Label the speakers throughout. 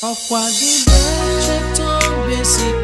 Speaker 1: pourquoi tu ṣe tán les.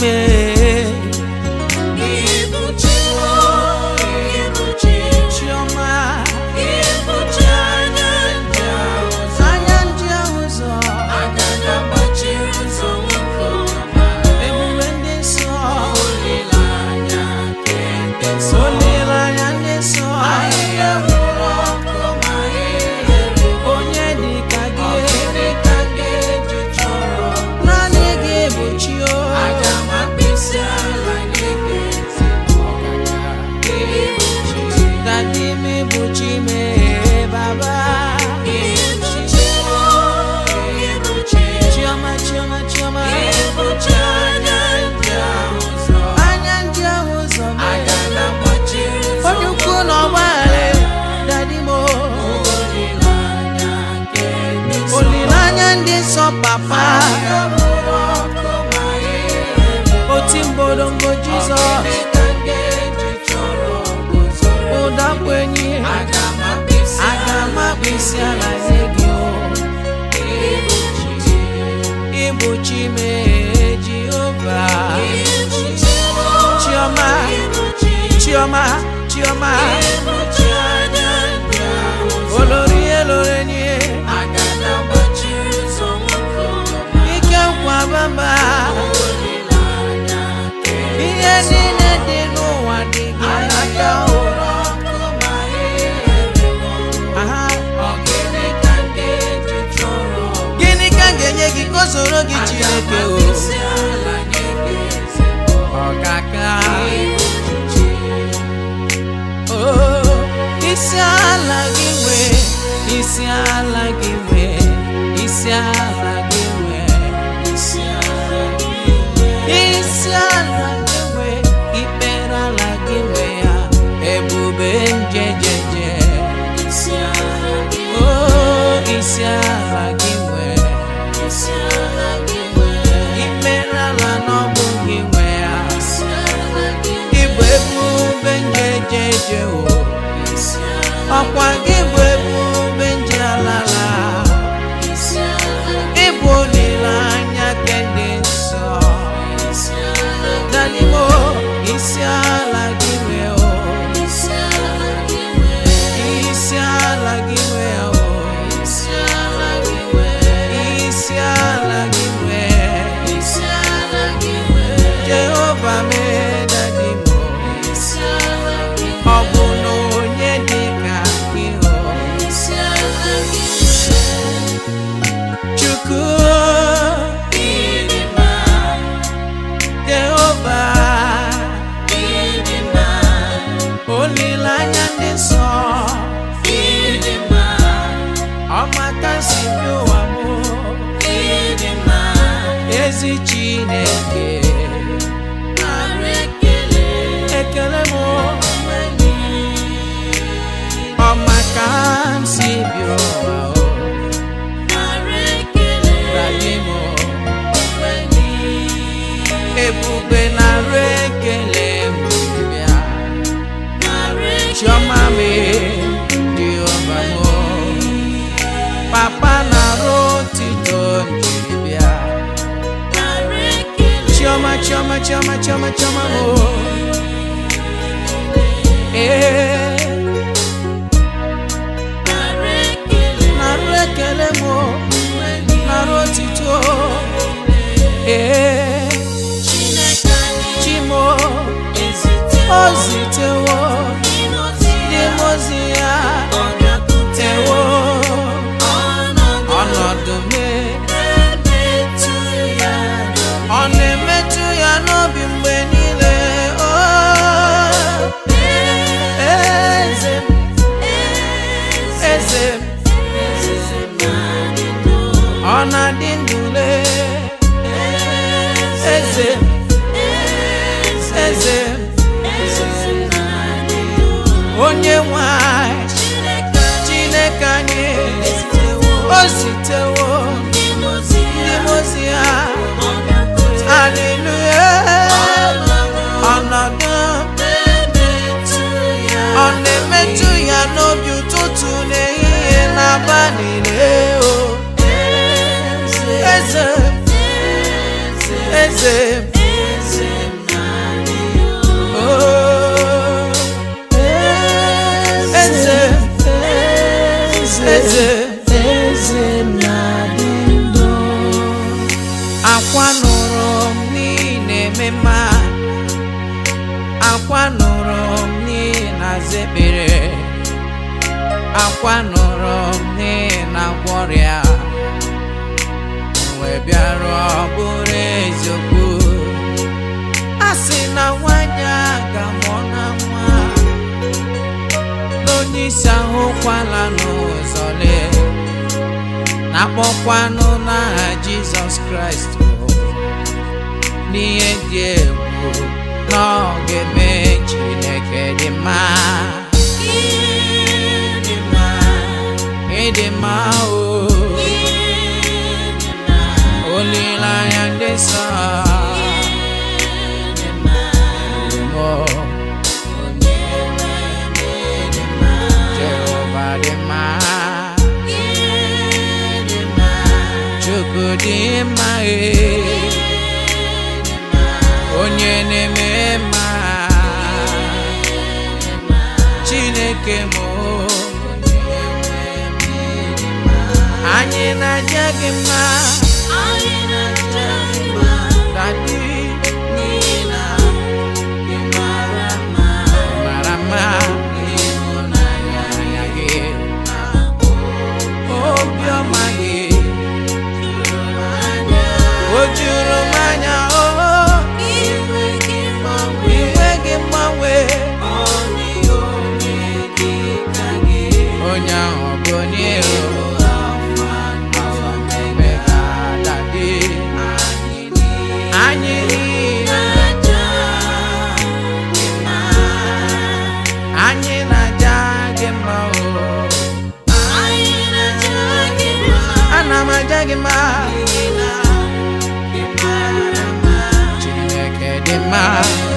Speaker 1: me igbochi mee Jehova Chioma Chioma Chioma soro gị chineke o ọkaka isi ala gị wee isi ala gị wee isi ala gị wee isi ala gị wee isi ala gị wee ikpere ala gị wee ya ebube njejeje isi ala gị wee oh, isi ala gị imerala n'ọbụ gị chama amor. eze akwa nụrụ m eme mma akwa nụrụ m niile azebere akwa nụrụ m niile na gwọrịa wee bịara ọ bụrụ isi ahụkwala n'ụzọ lee na-akpọkwanụ n'aha Jizọs Kraịst n'ihe dị egwu na ọ dị eme Chineke dị mma ịdị mma o quemó. Anyị na-aja gị mma. Anyị na-aja gị mma. n'ịna ị mara mma. Mara mma. Ịhụnanya gị. Obiọma gị. O más.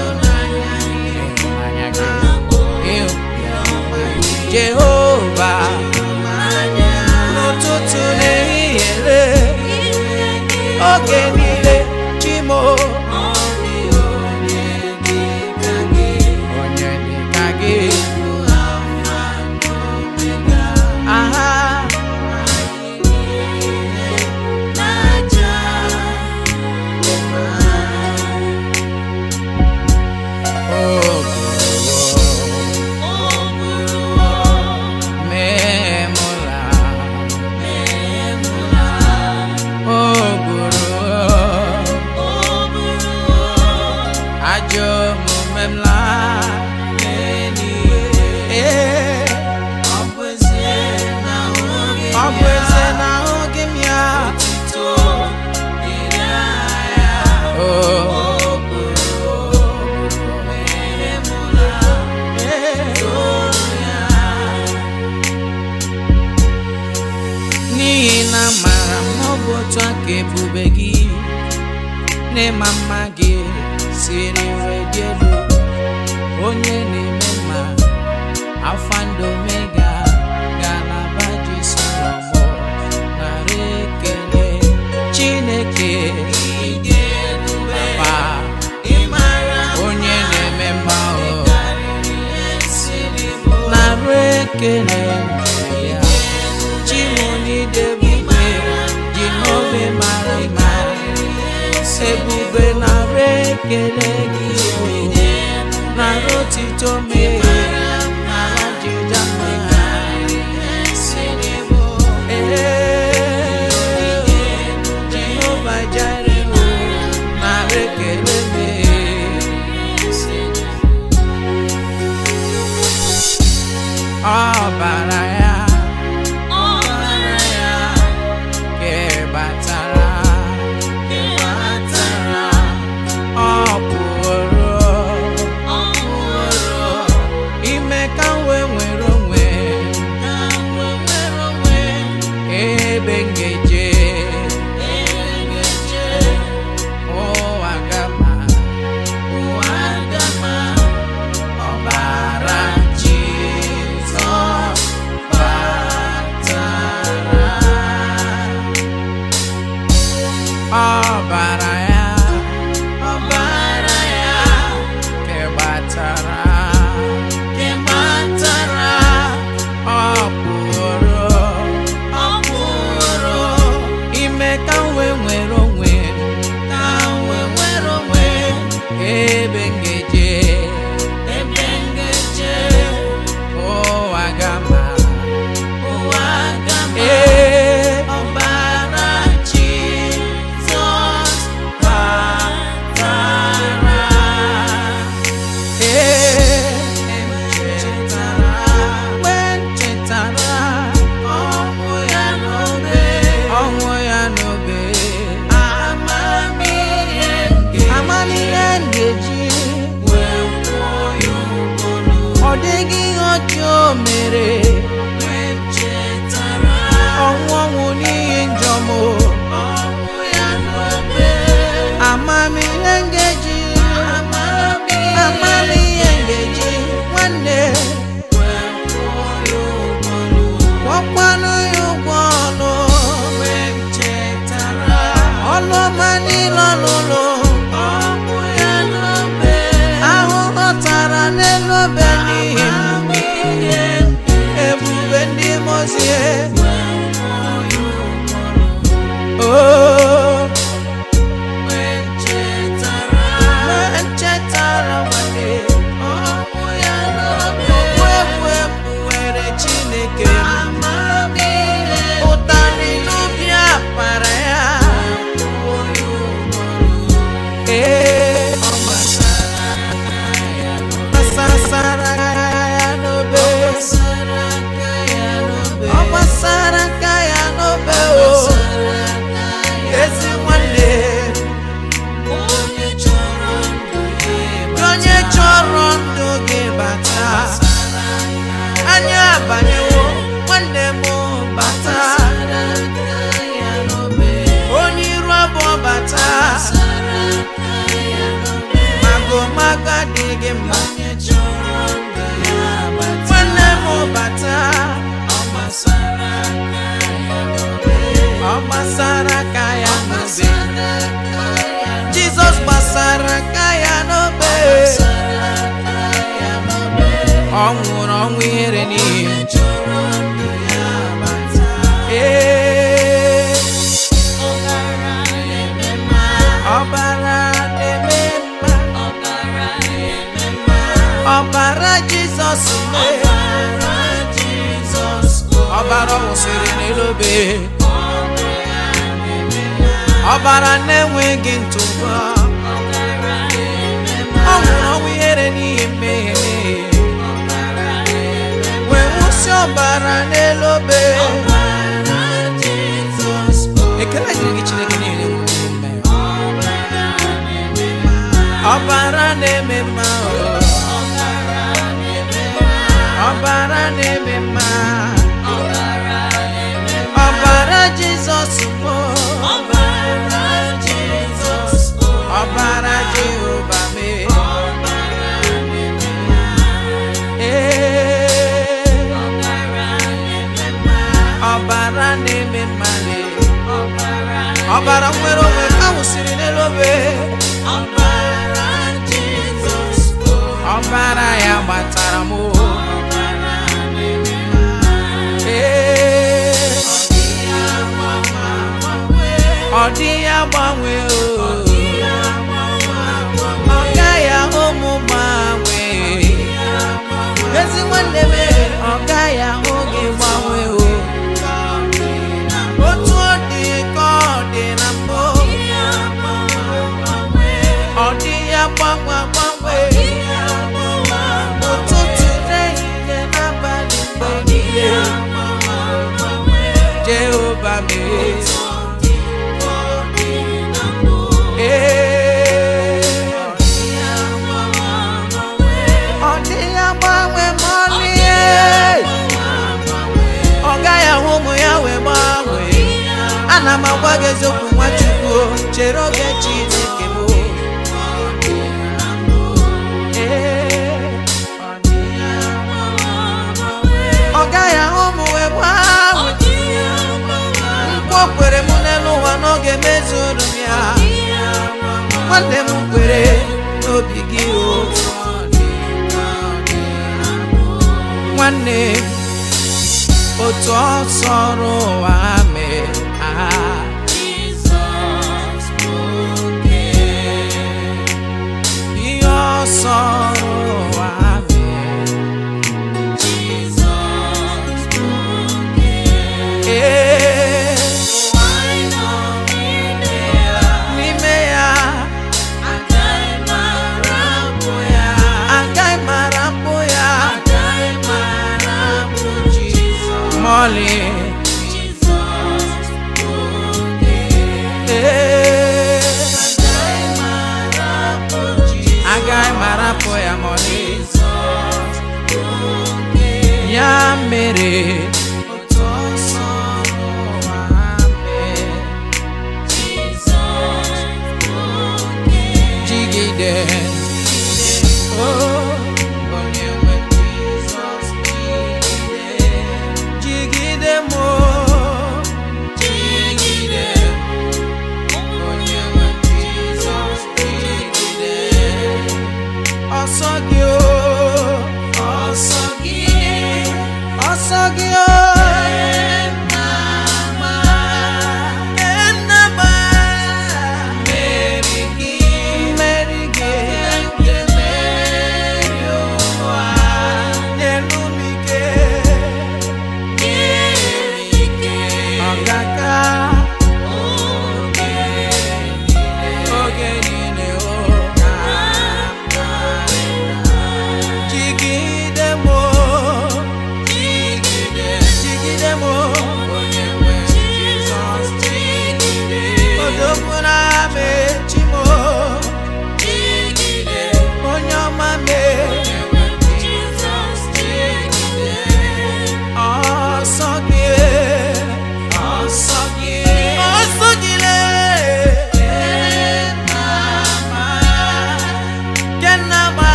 Speaker 1: beginning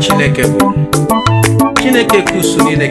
Speaker 1: Chineke bụ Chineke ka usoro niile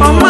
Speaker 1: Mamá.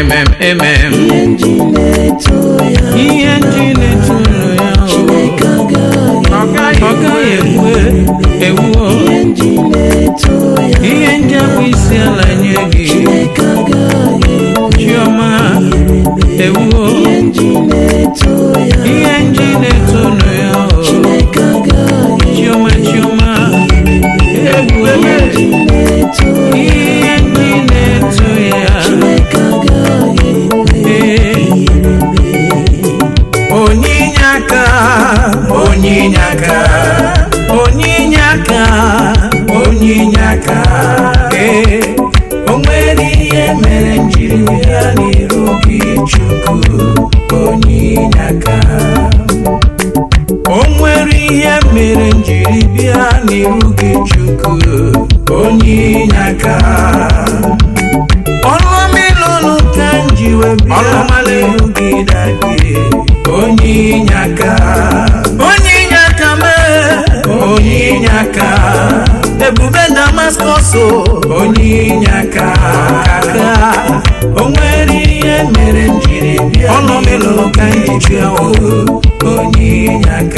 Speaker 1: amen amen iyenjine tu ya iyenjine tu night.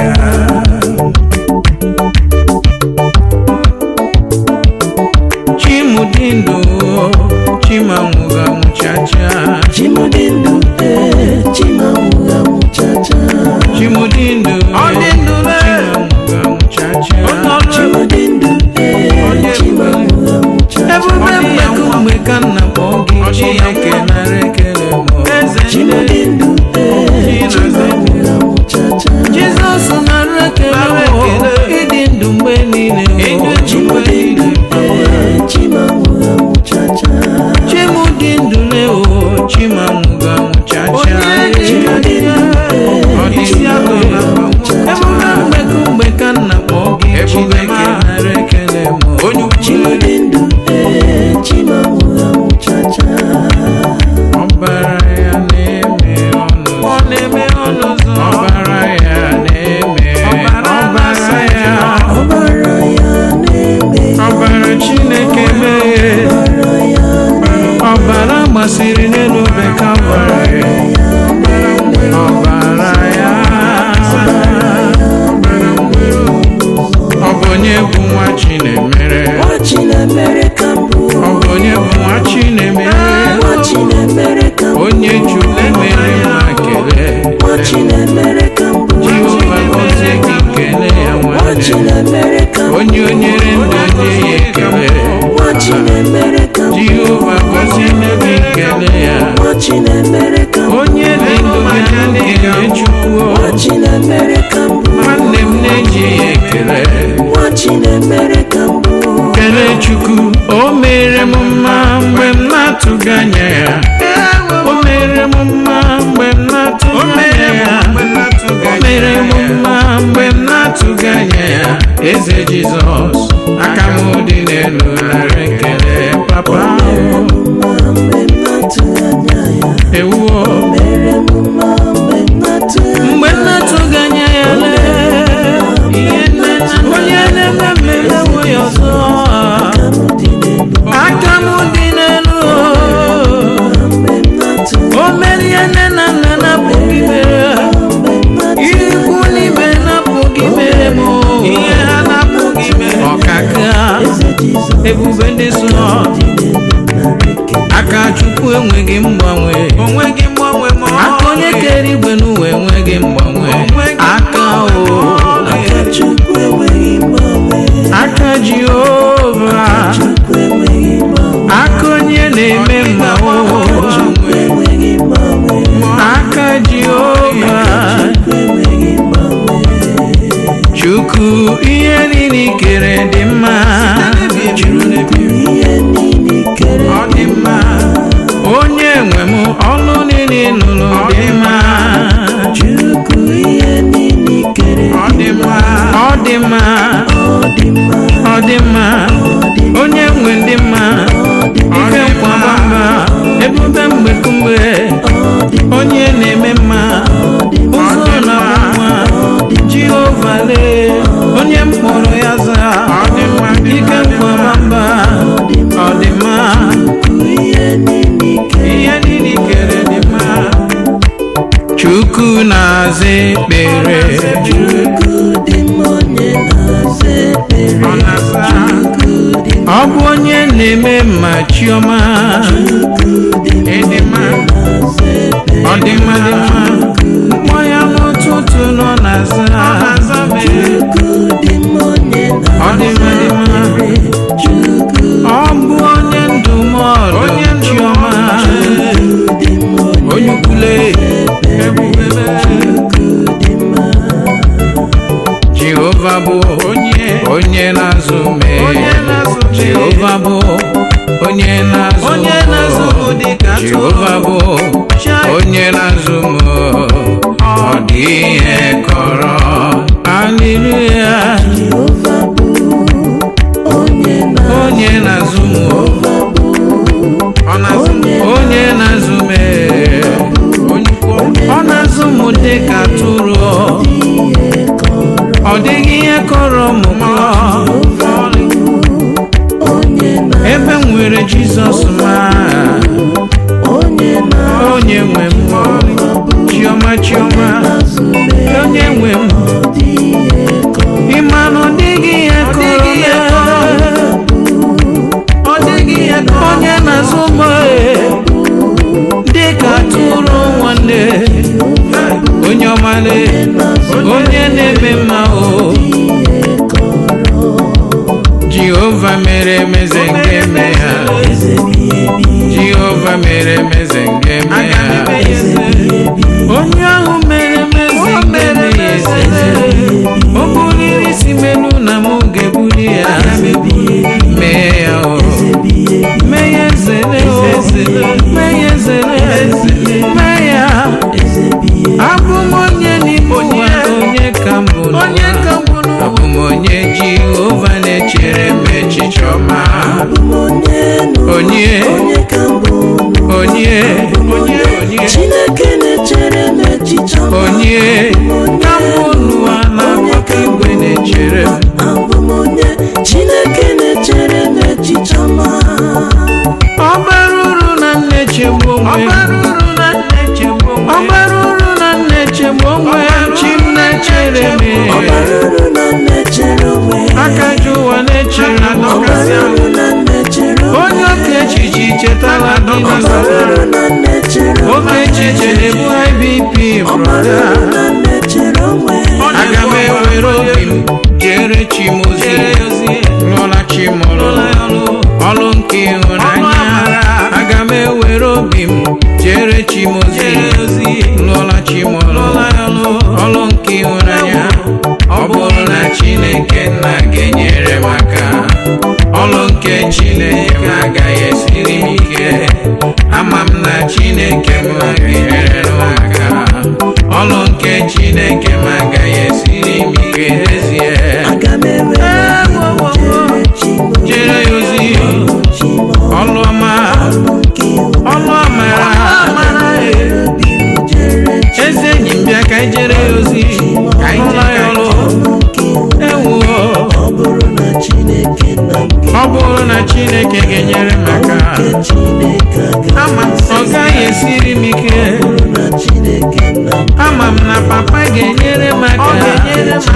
Speaker 1: ga-enyere m aka ọ ga-enyere m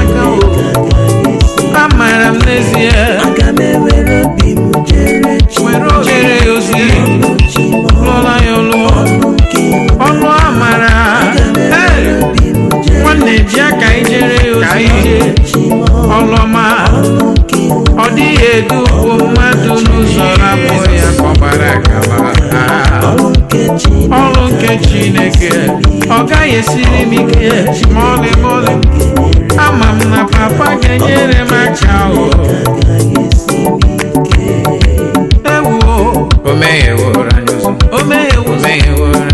Speaker 1: aka amaara m n'ezie were chere ya ozi lụọla ya olu ọnụ amara nwanne ji aka ijere ya ozi ọlụọma ọ dịghị edu ugbo chineke ọ gaghị esiri m ike ma ọlị m ọlị ama m na papa ga-enyere m aka o ewu o megheworo anya ụzọ o megheworo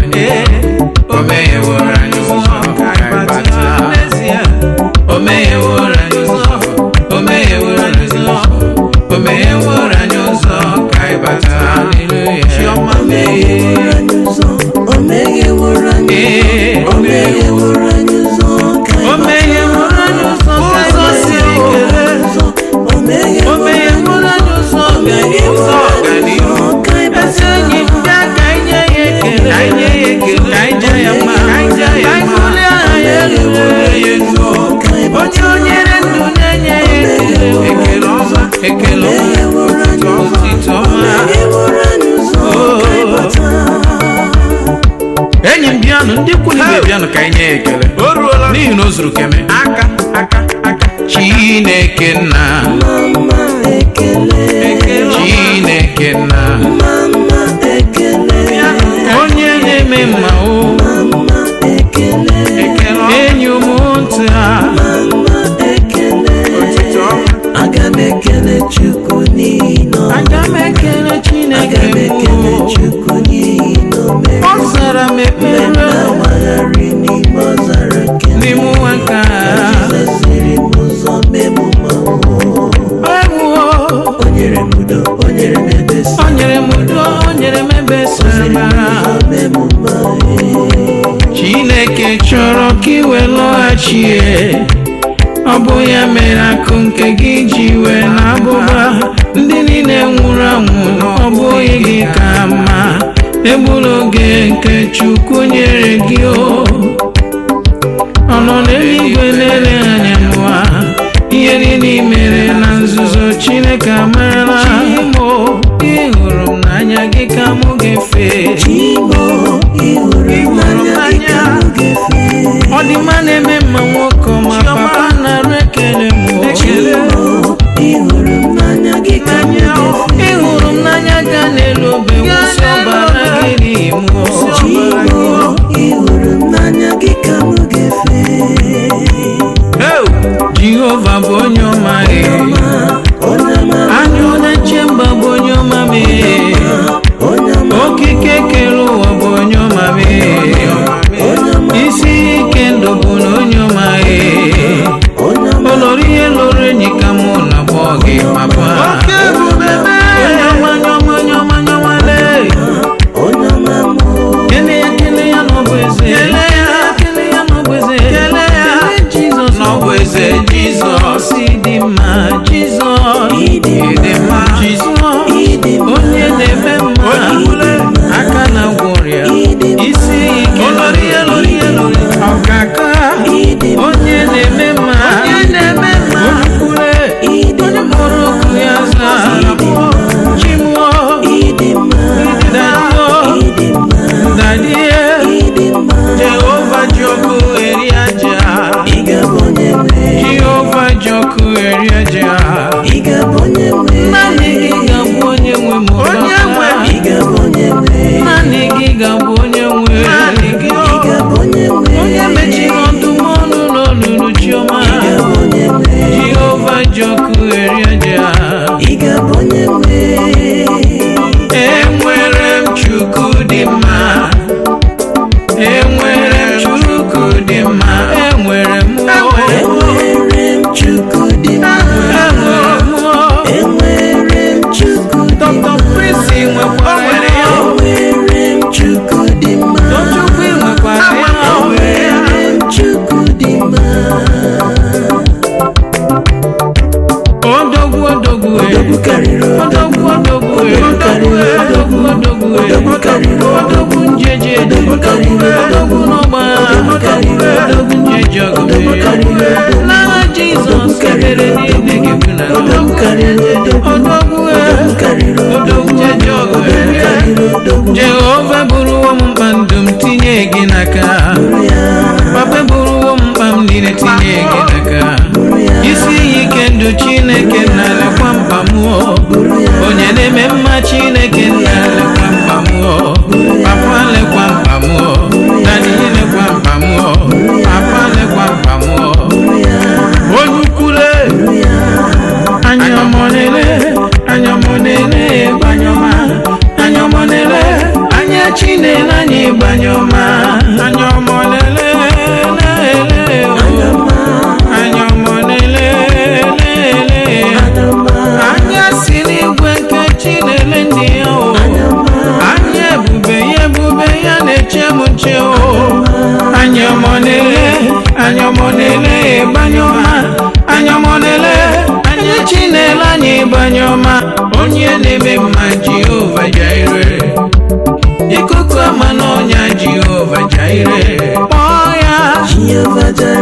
Speaker 1: ka wee lọghachie ọ bụ ya mere akụ nke gị ji wee na abụba ndị niile nwụrụ anwụ ọ bụghị gị ka mma egburu oge nke Chukwu nyere gị ọ nọ n'eluigwe ịgbanye onye na-eme mma jehova jaire ikuku ọma na ọnya jehova jaire kpọọ jehova jaire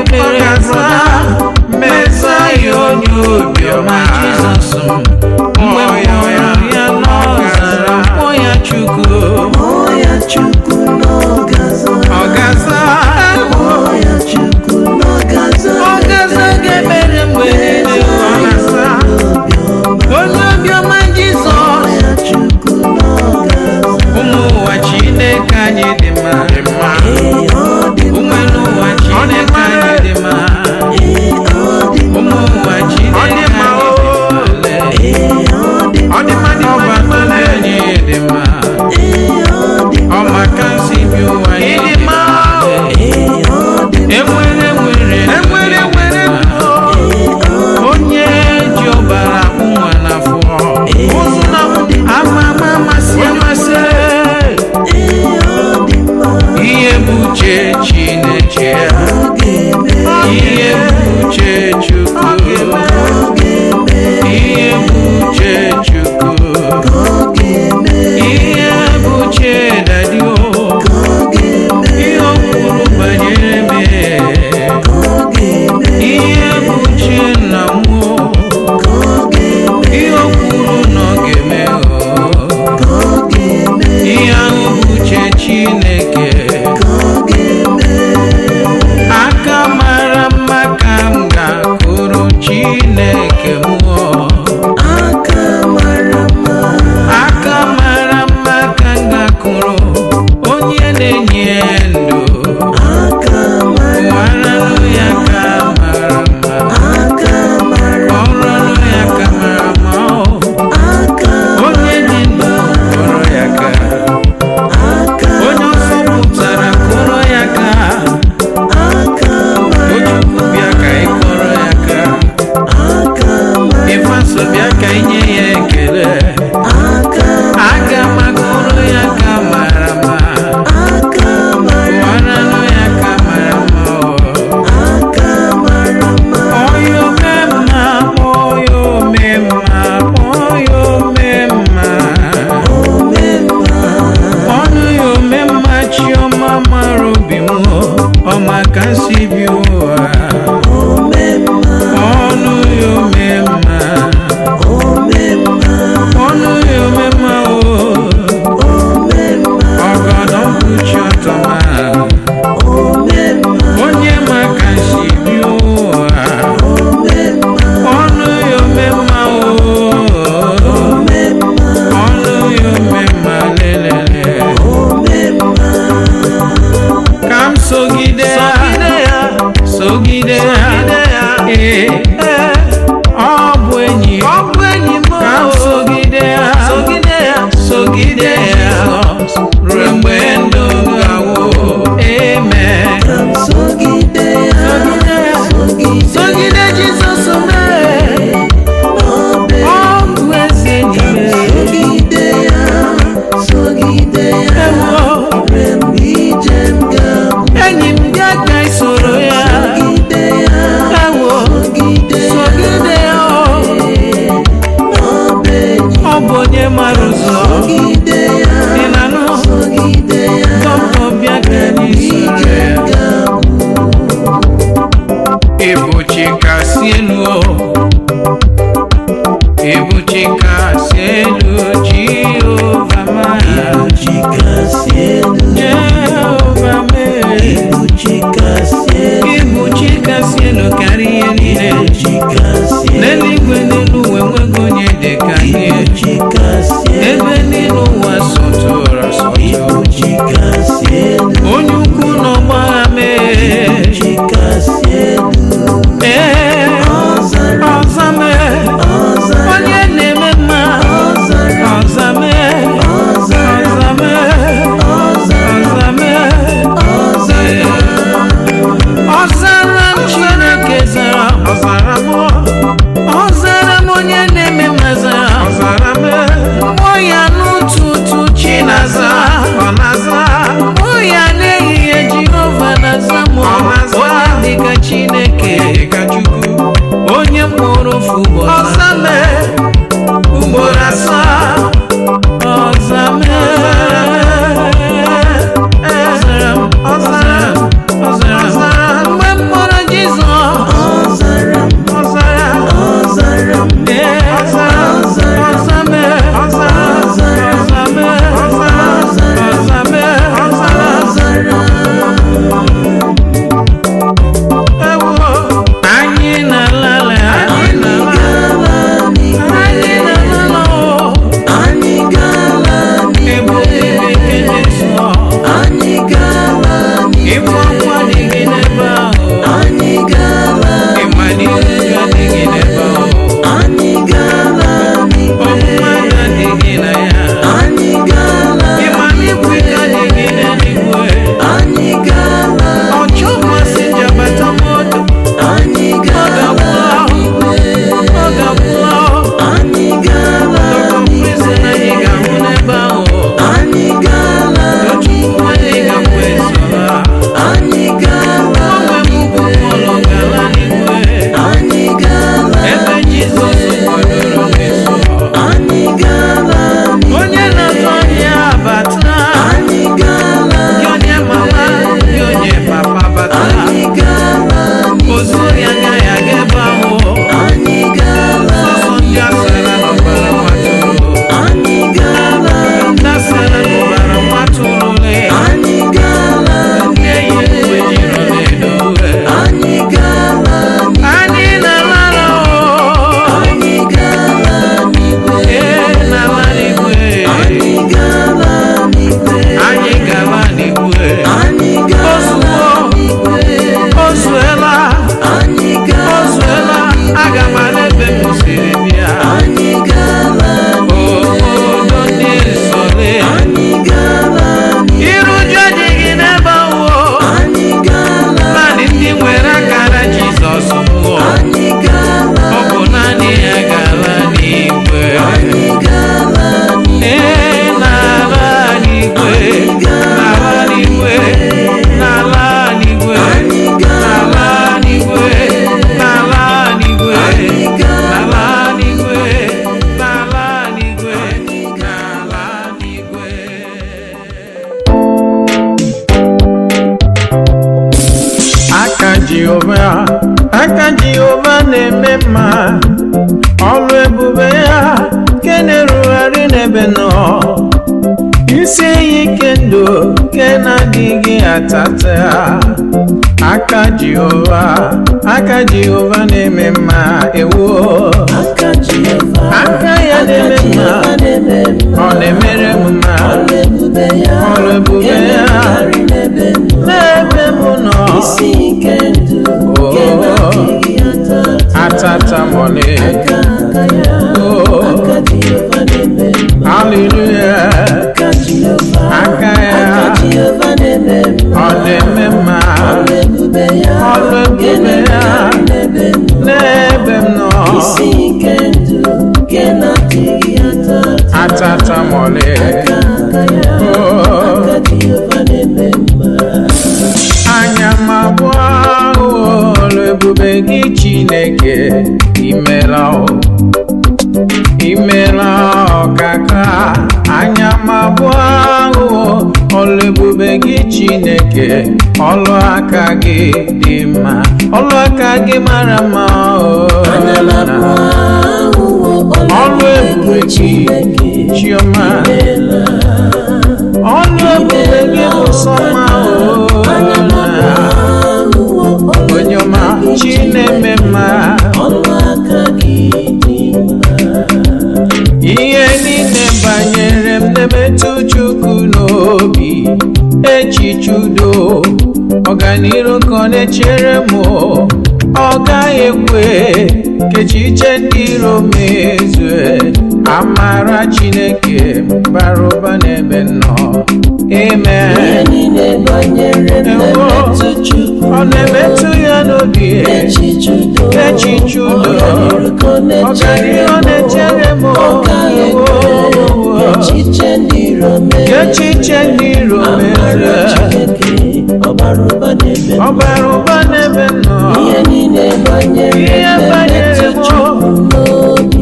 Speaker 1: ekpere meza ya onye obiọma Jizọs m tatea aka jehova aka jehova na-eme mma ewuo aka ya na-eme mma ọ na-emere m mma ọrụ ebube ya n'ebe m nọ oh. atata m ọ na tata money. Oh. Anya ma gwa olu oh, ebube gị Chineke imela o imela ọkaka anya ma gwa oh, ọlụ ebube gị Chineke ọlụ aka gị dị mma ọlụ aka gị mara mma oh. o ọlụ ebube gị chioma ọnụ ebube gị bụ sọma onye ọma chi na-eme mma ihe niile banyere m na-emetụ chukwu n'obi echiche udo ọganiru ka ọ na-echere m ọ gaghị ekwe kechiche ndị iro mezue amara chineke bara ụba n'ebe nọ ime ọ na-emetụ ya n'obi echiche udo ọganihe ọ na-echere m echiche ndị iro mere ọbara ụba n'ebe nọ ihe banyere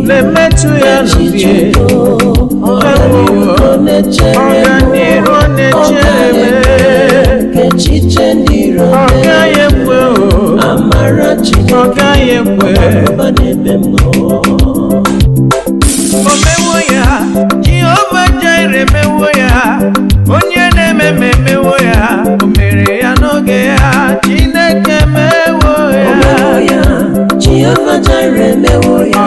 Speaker 1: m n'obi otu ya n'obi ọ ọ na-eche eme ọ gaghị ekwe ọ gaghị ekwe o mewo ya Jehova Jire mewo ya onye na-eme emewo ya o mere ya n'oge ya Chineke mewo ya Jehova Jire emewo ya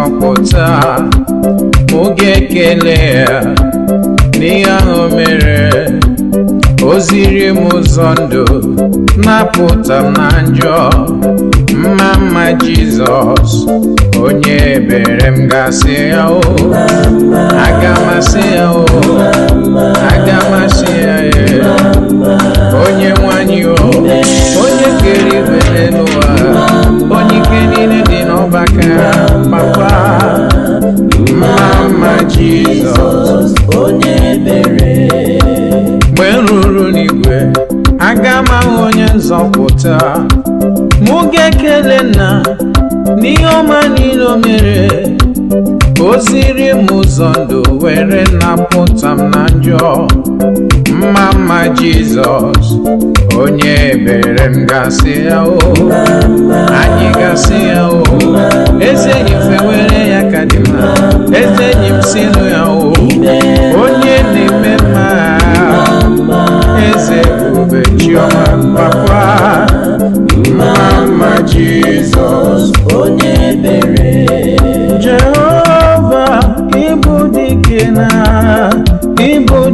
Speaker 1: mụta oge ekele ya n'ihe ahụ mere o ziri m ụzọ ndụ napụta m na njọ mma mma jizọs onye ebere m gasị ya o yao masị ya o ya e, onye nwanyị o Mama Jesus, were napụta m na njọ mma onye ebere m gasị ya eze enyi m eze onye eze chiọma papa Mama Jesus.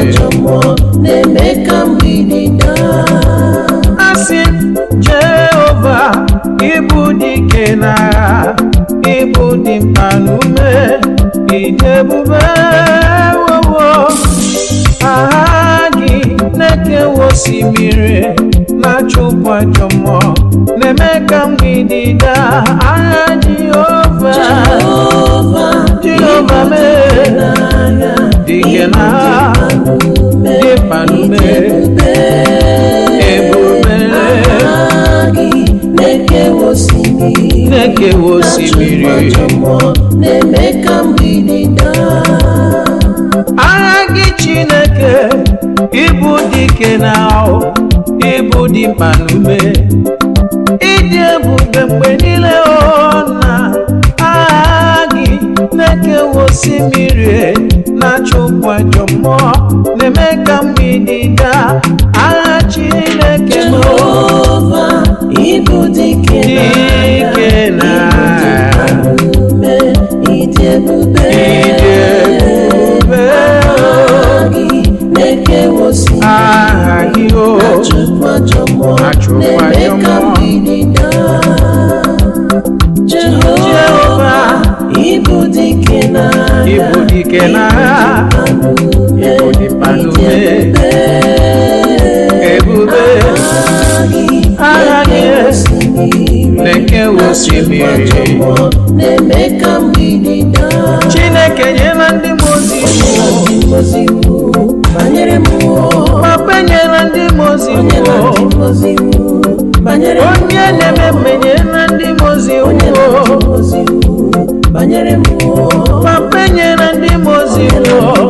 Speaker 1: ọjọgbọ na-eme ka mgbidi Jehovah, asị jehova ịbụ dike n'agha ịbụ dimkpa n'ume ịdị ebube wowo na na-ekewa osimiri na-achụpụ ajọ mmụọ Jehovah Jehovah mgbidi ike na dịpanume ebube na-ekewa osimiri agha gị chineke ịbụ dike na ịbụ dịpanume ịdị ebube mgbe niile o na agha gị na-ekewa osimiri nachukwa jomo nemeka mwidida achilekeikena ekena ikonipa n'ume ebube agha gị leke osimiri chineke nyela ndị mozi papa enyela ndị mozi onye na-eme mmenyela ndị mozi papa enyela nandi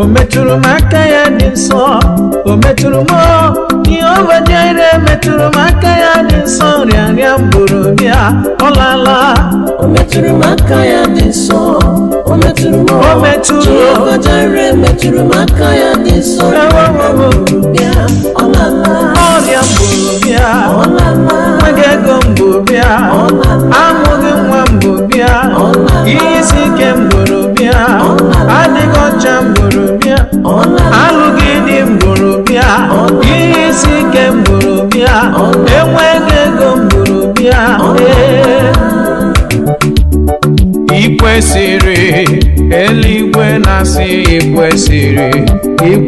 Speaker 1: o metụrụ makaya aka ya o metụrụ mo, ni ọbọdị ire metụrụ makaya aka ya dị nsọ rịarịa mbụrụ bịa ọ lala o metụrụ m aka ya dị nsọ o metụrụ m o metụrụ ihe ọbọdị ire metụrụ m aka ya dị nsọ rịarịa mbụrụ bịa ọ lala ọrịa mbụrụ bịa ọ lala nwaga ego mbụ bịa amụghị nwa mbụ bịa ihe isi ike mbụrụ bịa adịghị ọcha mbụrụ alụghị dị m ihe isi ike m enweghị ego m ikwesịrị bịa eluigwe na-asị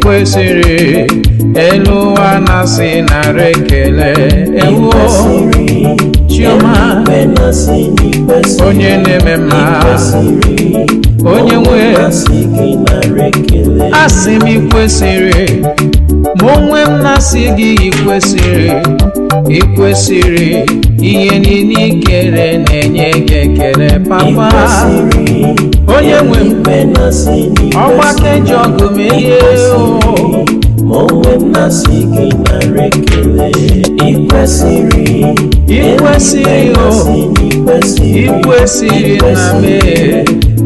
Speaker 1: kwesịrị elu ụwa na-asị narị ekele ewu chioma onye na-eme mma onye nwe asị m ikwesịrị Ma onwe m na-asị gị ikwesịrị ikwesịrị ihe niile ikere na-enye gị ekele papa onye nwe m ọgbakọ eji ọgụ merie ikwesịrị ikwesịrị na mee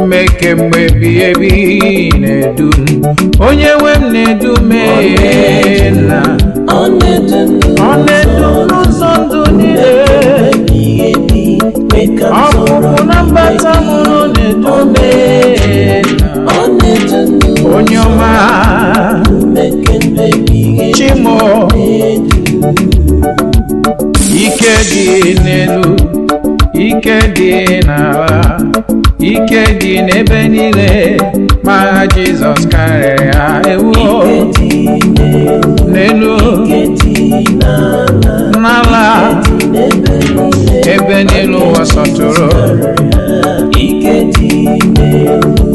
Speaker 1: ume kemgbe ebi ebi na onye nwe m na me na ọ na-edu n'ụzọ ndụ niile ọpụpụ na mbata mụrụ na-edu me onye ọma chimo ike dị n'elu ike dị n'ala ike dị n'ebe niile ma jizọs karịrị ha ewu n'elu n'ala ebe n'elu ụwa sọtụrụ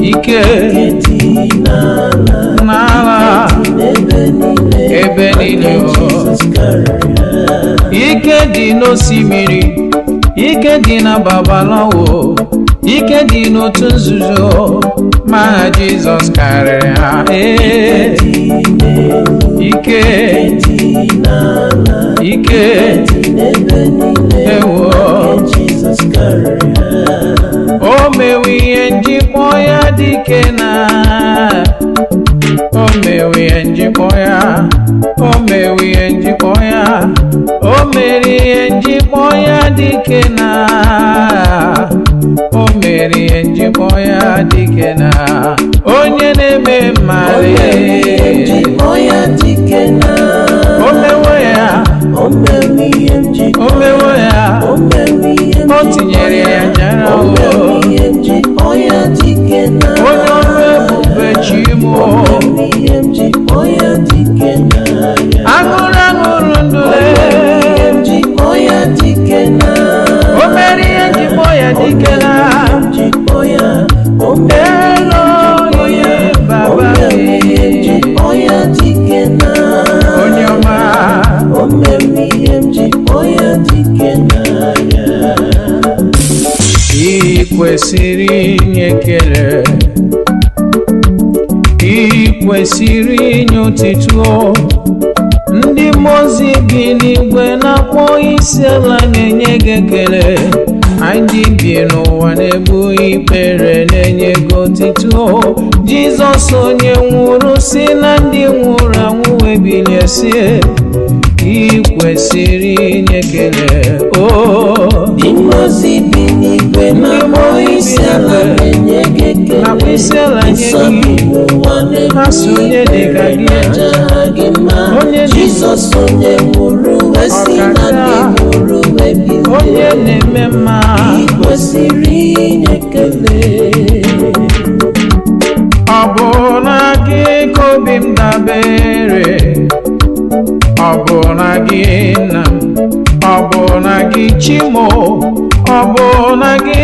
Speaker 1: ike n'ala ebe niile ike dị n'osimiri ike dị na babalawo ike dị n'otu nzuzo ma jizọs karịrị ha ee ike ike ewo o mewe ihe njikpọ ya dike na o mewe ihe njikpọ ya o mewe ihe njikpọ ya o mere ihe njikpọ ya dike na kere ihe moya ya na onye na-eme mmadụ omewo ya omewo ya o tinyere ya jara onye ọrụ ebube chi mụ aṅụrụ aṅụrụ ndụle o mere na kwesịrị inye ekele ị inye otuto ndị mmụọ ozi gị n'igwe na-akpọ isi ala na-enye gị ekele anyị bi n'ụwa na-ebu ikpere na-enye gị otuto jizọs onye nwụrụ si na ndị nwụrụ anwụ webilie si ị kwesịrị inye ekele o oh. akpịsịala nye gị ha si onye dị ka gị onye onye na-eme mma ọ bụ na eme na gi ka obi m dabere ọ bụ na gị nna ọ bụ na gị chimo ọ bụ na gị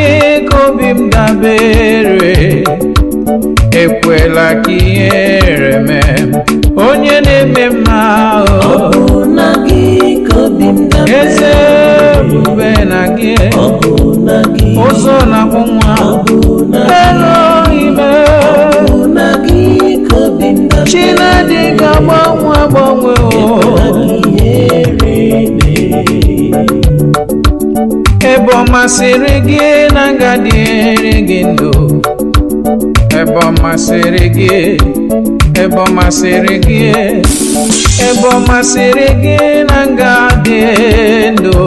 Speaker 1: ka obi m dabere ekwela ka ihere mee onye na-eme m ahụ eze ebube na gị ụzọ na-akwụ nwa elu ime chinadị ga-agbanwe agbanwe o ebe masịrị gị na ngadị eri gị ndụ ebe masịrị gị ebe masịrị gị ebe masịrị gị na ngadị ndụ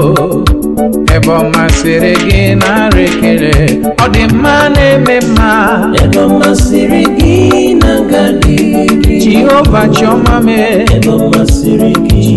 Speaker 1: ebe masịrị gị na nri kere ọ dị mma na-eme mma ebe masịrị gị na ngadị chi ọba chiọma mee ebe masịrị gị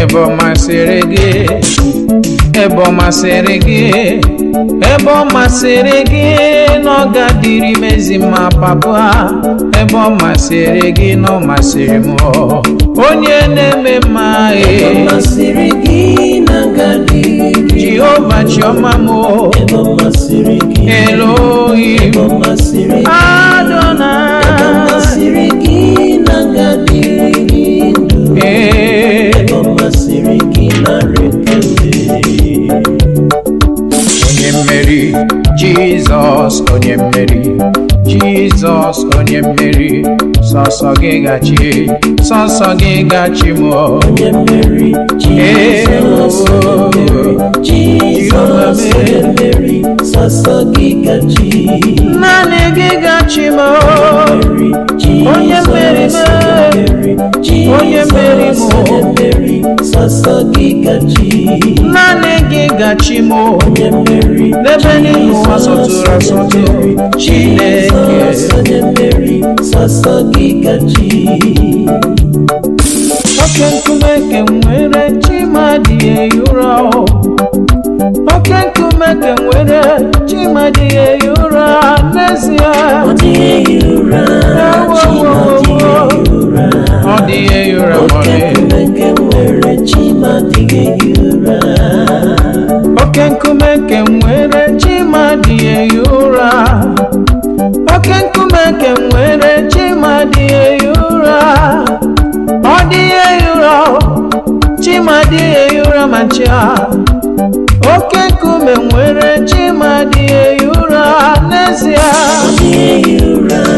Speaker 1: ebe ọ masịrị gị ebe ọ masịrị gị ebe ọ masịrị gị na ọ ga-adịrị m ezi mma papa ebe ọ masịrị gị na ọ masịrị m onye na-eme mma e. jehova chiọma m elohim adonai mmeri jizọs onye mmeri jesus onye mmeri sọsọ gị gachi sọsọ gị gachi mụọ naanị gị gachi mụọ onye mmeri onye mmeri mụọ Pastor Gigachi Nane Gigachi mo Onye mmeri N'ebe n'ihu asọtụrụ asọtụ Chineke Onye mmeri Pastor Gigachi Oke nkume ke nwere Chimadi eyura o Oke nkume ke nwere Chimadi eyura n'ezie Ọ dịghị eyura Chimadi eyura Ọ dịghị eyura oke nkume nke nwere chimadịghị ụra oke nkume nke nwere ụra ọ dịghị ụra ụra ma chia oke nkume nwere eyi ụra n'ezie ụra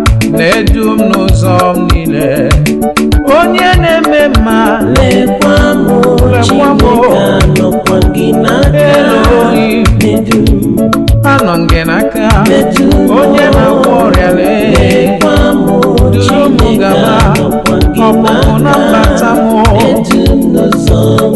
Speaker 1: na-edu m n'ụzọ m niile onye na-eme mma lekwa m elohi anọ m gị n'aka onye na-agwọ ọrịa duru m gaba ọpụpụ na mbata m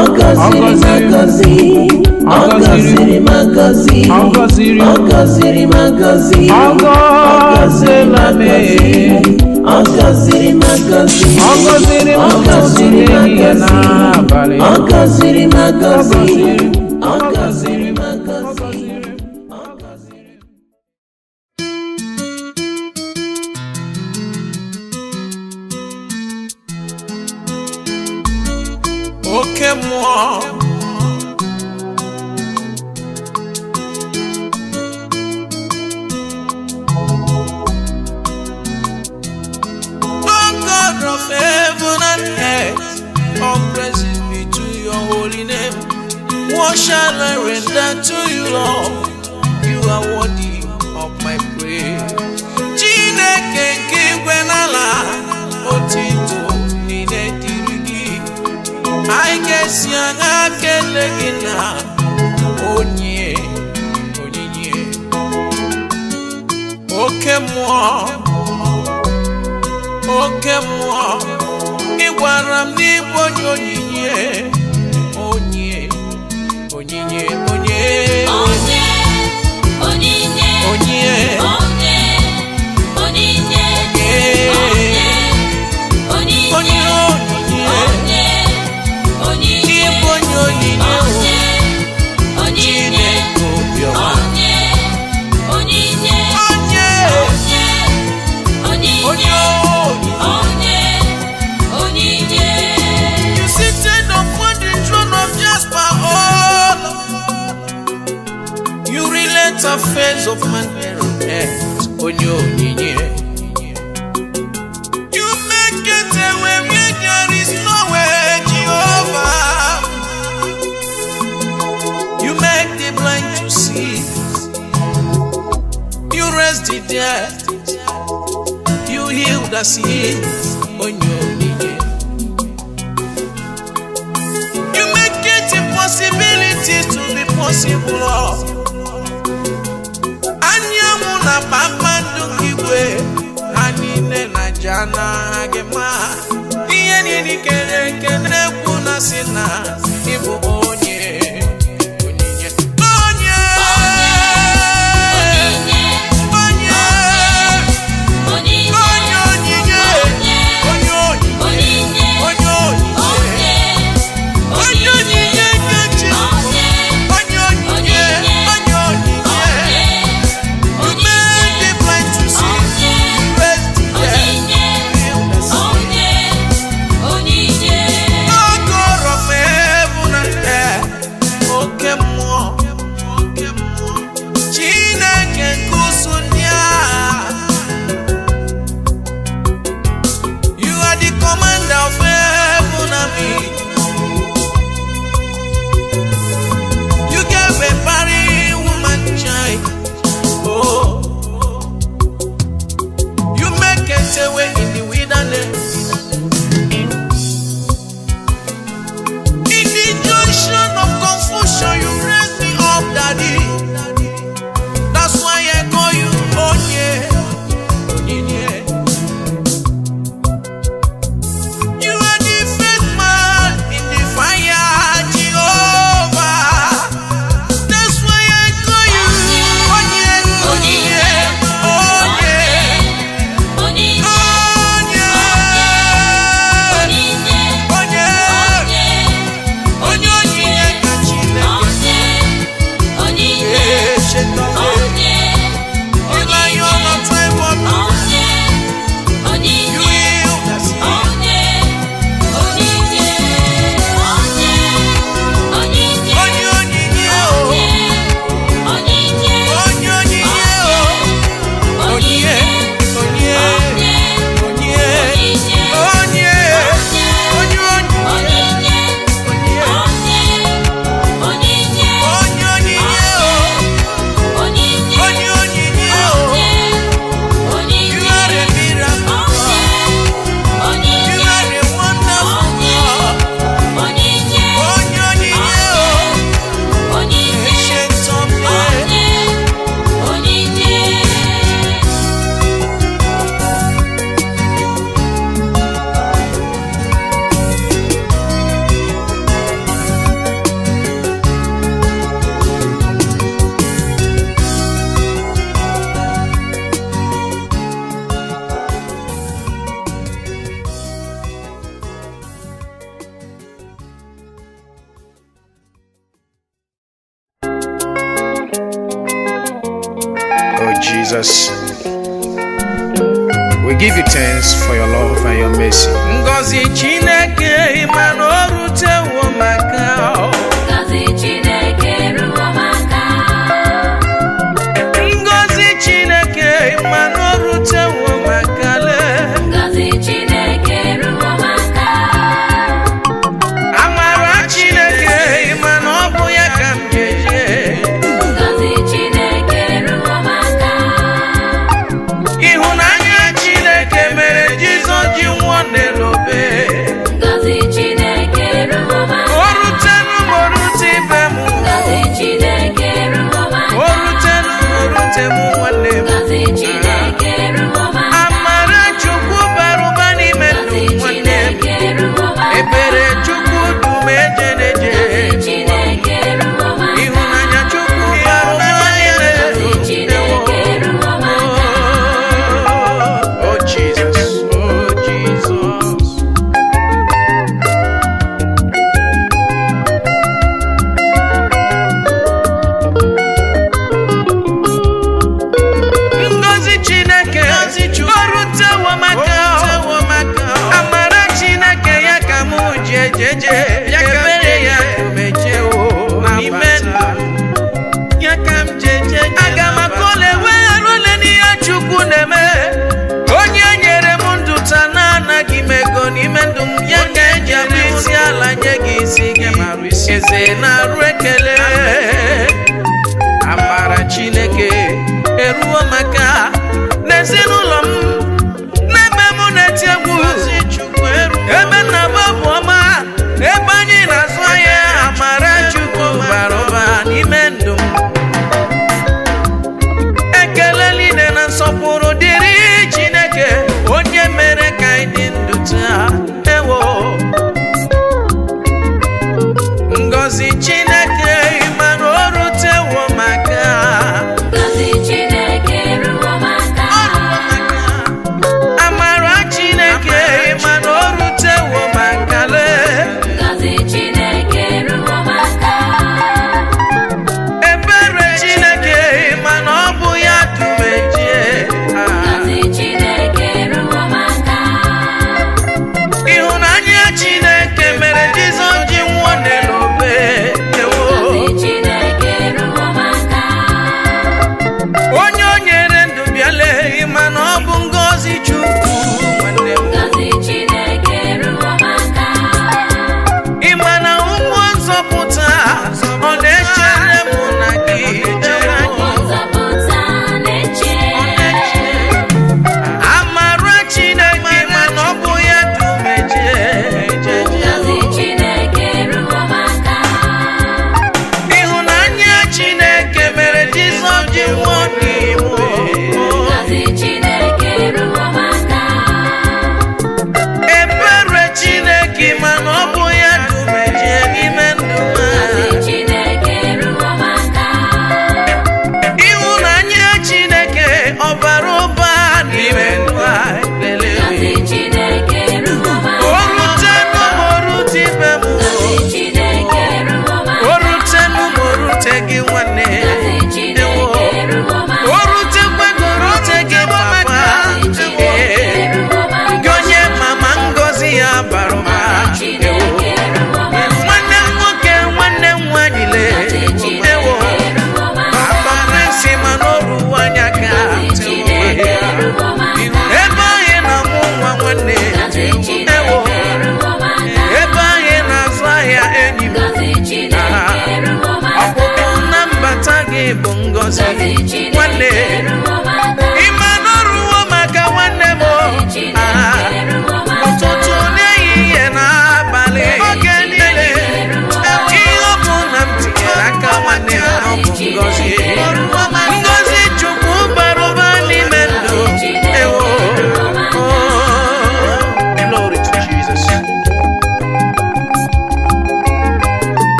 Speaker 1: ọgọziri ọgọziri magọziri ọgọziri magọziri ọgọzila mee ọgọziri magọziri ọgọziri magọziri ọgọziri magọziri ọgọziri magọziri.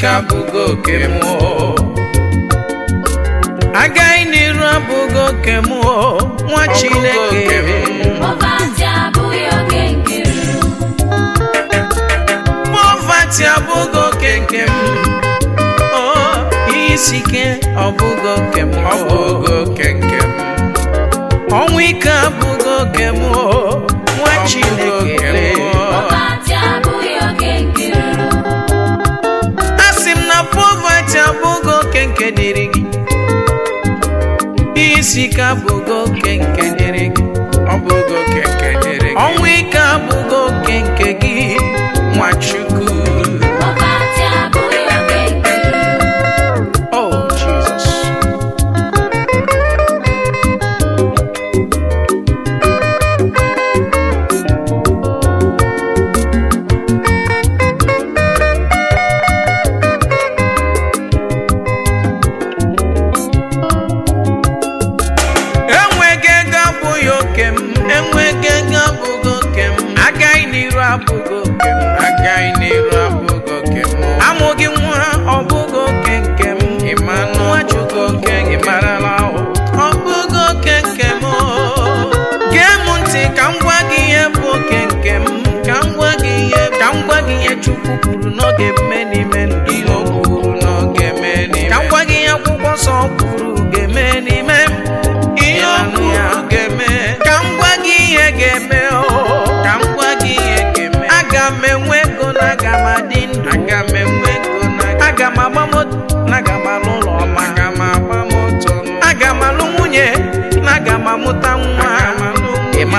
Speaker 1: Chineke abụghị oke mụọ, agaghị n'iru abụghị oke mmụọ nwa Chineke oke nke m ike ọbụgo oke ọnwụ ike abụghị oke nwa Chineke oke nke gị isi ka bụ nke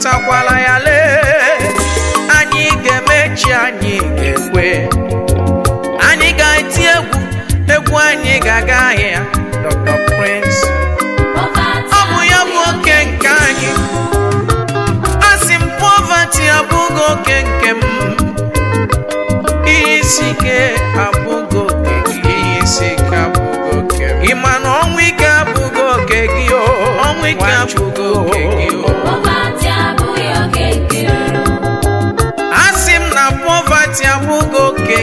Speaker 1: anatakwala ya lee anyị ga-emechi anyị ga-ekwe anyị ga-eti egwu egwu anyị ga-aga ahịa Dr. Prince ọ bụ ya bụ oke nke anyị asị m poverty abụghị oke nke m ihe isi ike abụghị oke gị ihe isi ike abụghị oke ị ma na ọnwụ ike abụghị oke gị oh. ọnwụ ike abụghị oke gị oh.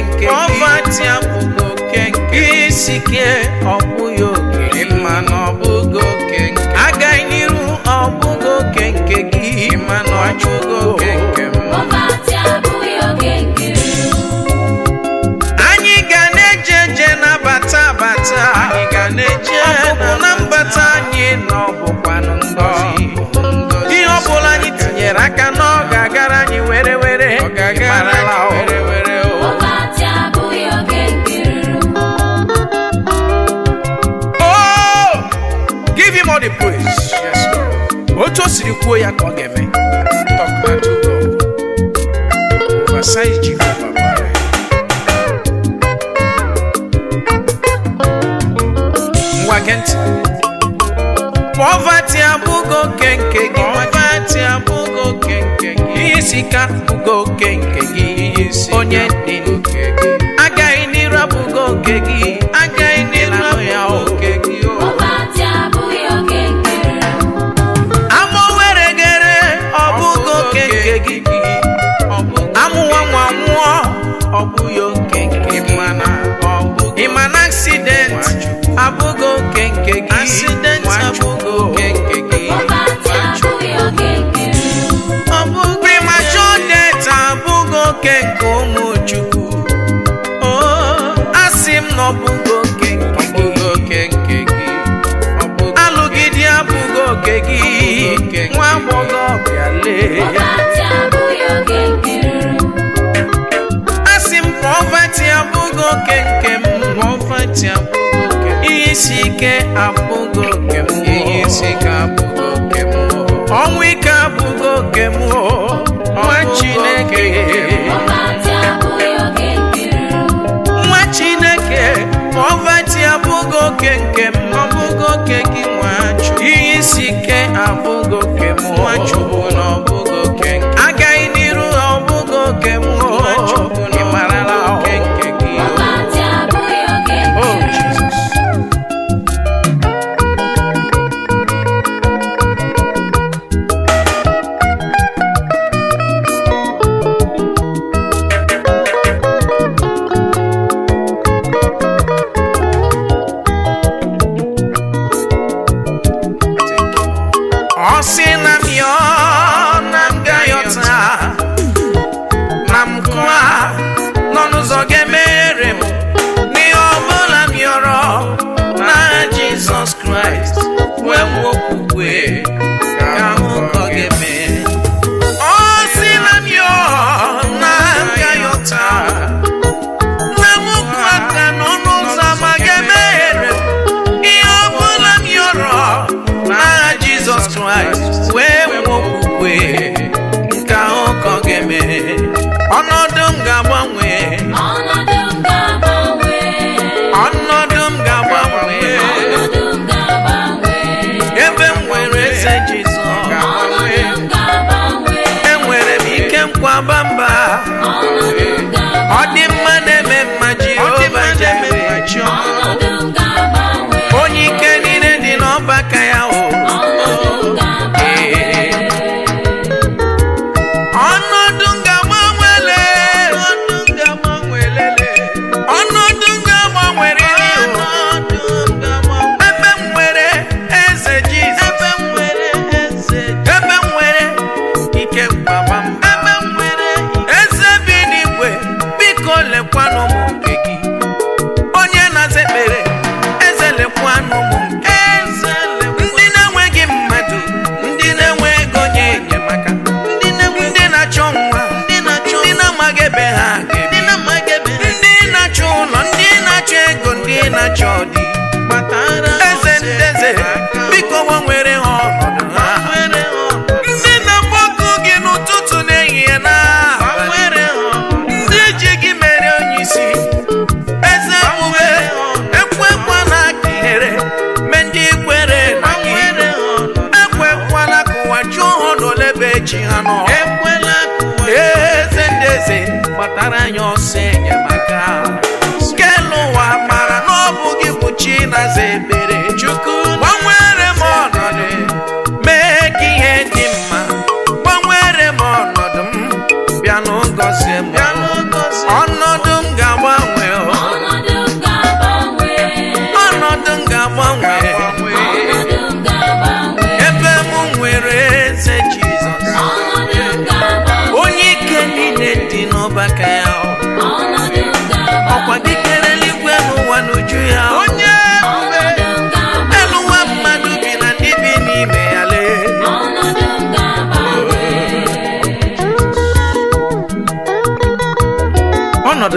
Speaker 1: nke gị abụghị oke nke isi ike ọ bụghị oke ma ọ oke nke agaghị n'iru ọ bụghị oke nke gị ịma ọ chụgo kwuo ya ka ọ ga-eme nwa gị ntị pọvati abụghị oke nke gị pọvati abụghị oke nke gị ihe si ka abụghị oke nke gị onye dị agaghị n'iru abụghị oke gị asị m ka pọvati abụghị oke nke m pọvati abụghị oke ihe isi ike abụghị oke m ihe isi ike abụghị oke m ọnwụ ike abụghị oke m nwa Chineke nwa Chineke pọvati abụghị oke nke m abụghị oke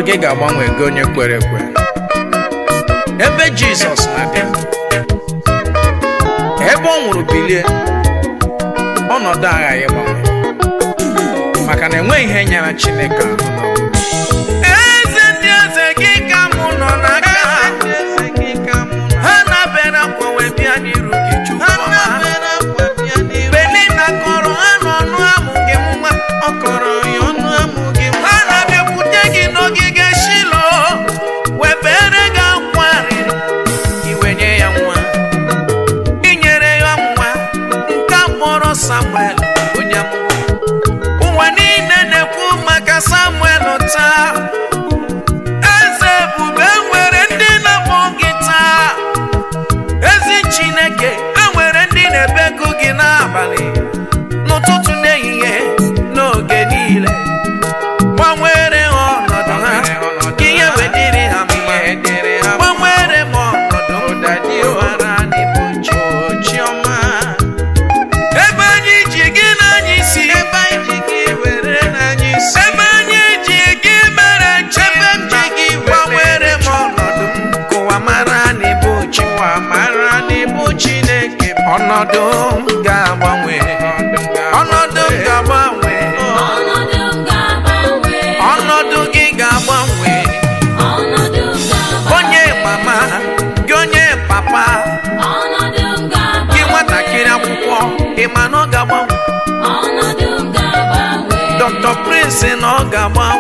Speaker 1: ndụ gị ga-agbanwe gị onye kwere ekwe ebe jizọs na-abịa ebe ọ nwụrụ bilie ọnọdụ agha gbanwe maka na enweghị ihe nyere chineke ahụ si na ọ ga-agba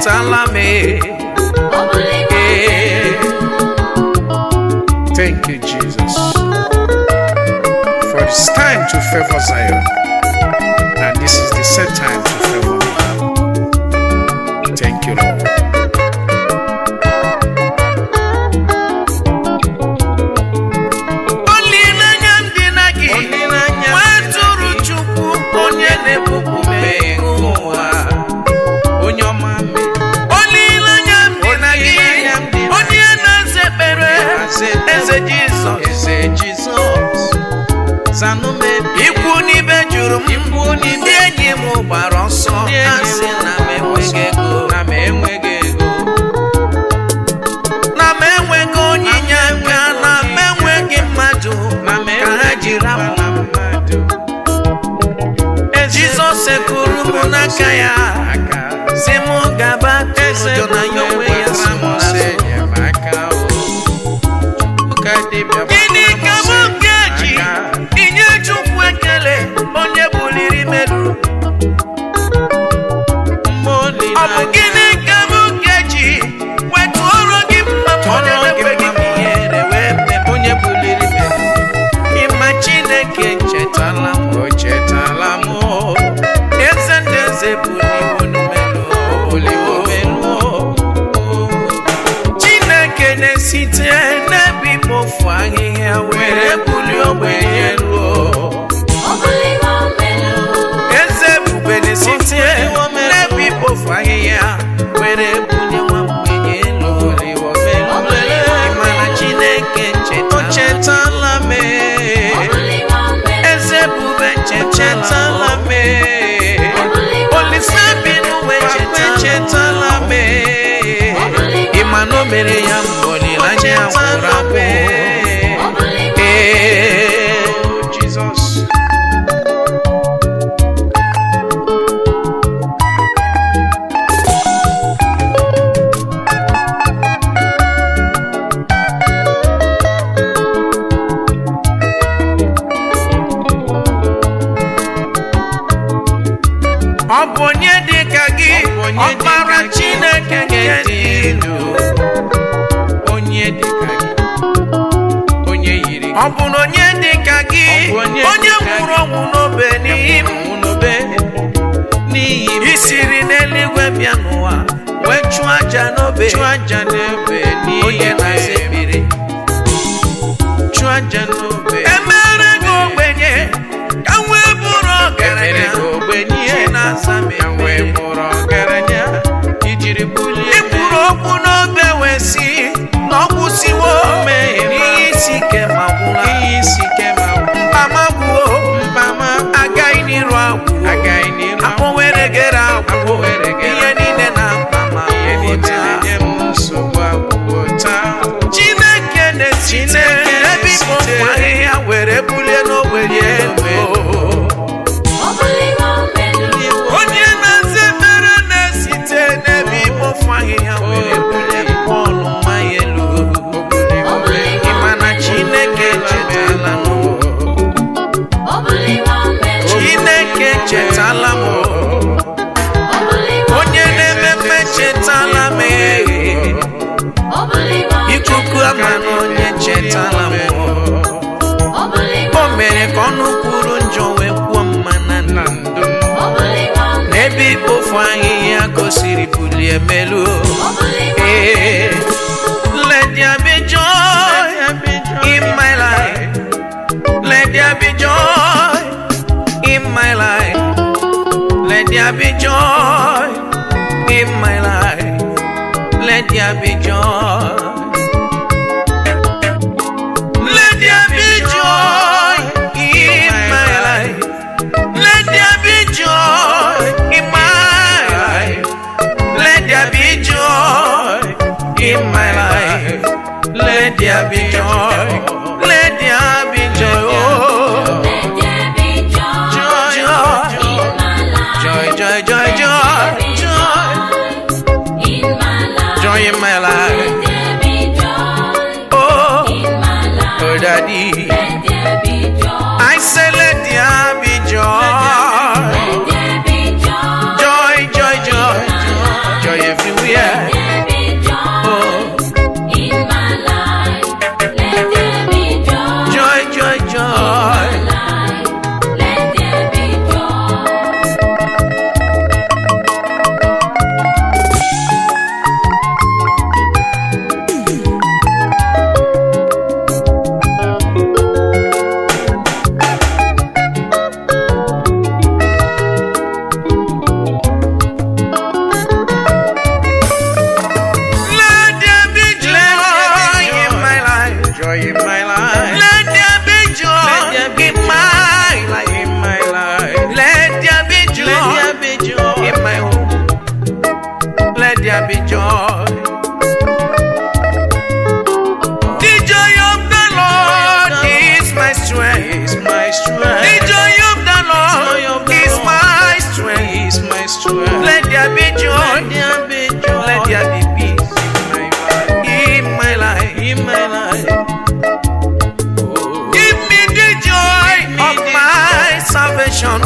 Speaker 1: Eh. Thank you, Jesus, for it's time to favor Zion. And this is the set time to favor. bakaya semuga bakese 好了。ọ bụ na onye dị ka gị onye nwụrụ ọnwụ n'obe n'ihi m isiri n'eluigwe bịa n'ụwa wee chụọ aja n'obe onye na-eze mmiri chụọ aja n'obe emere gị ogbenye ka wee bụrụ ọgaranya na-aza m emelu hey, eh, let there be joy in my life let there be joy in my life let there be joy in my life let there be joy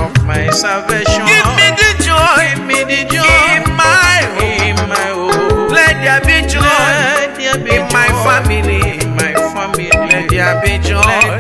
Speaker 1: of my salvation. Give me the joy. Give me the joy. In my home. In my home. Let there be joy. Let there be in joy. my family. In my family. Let there be joy. Let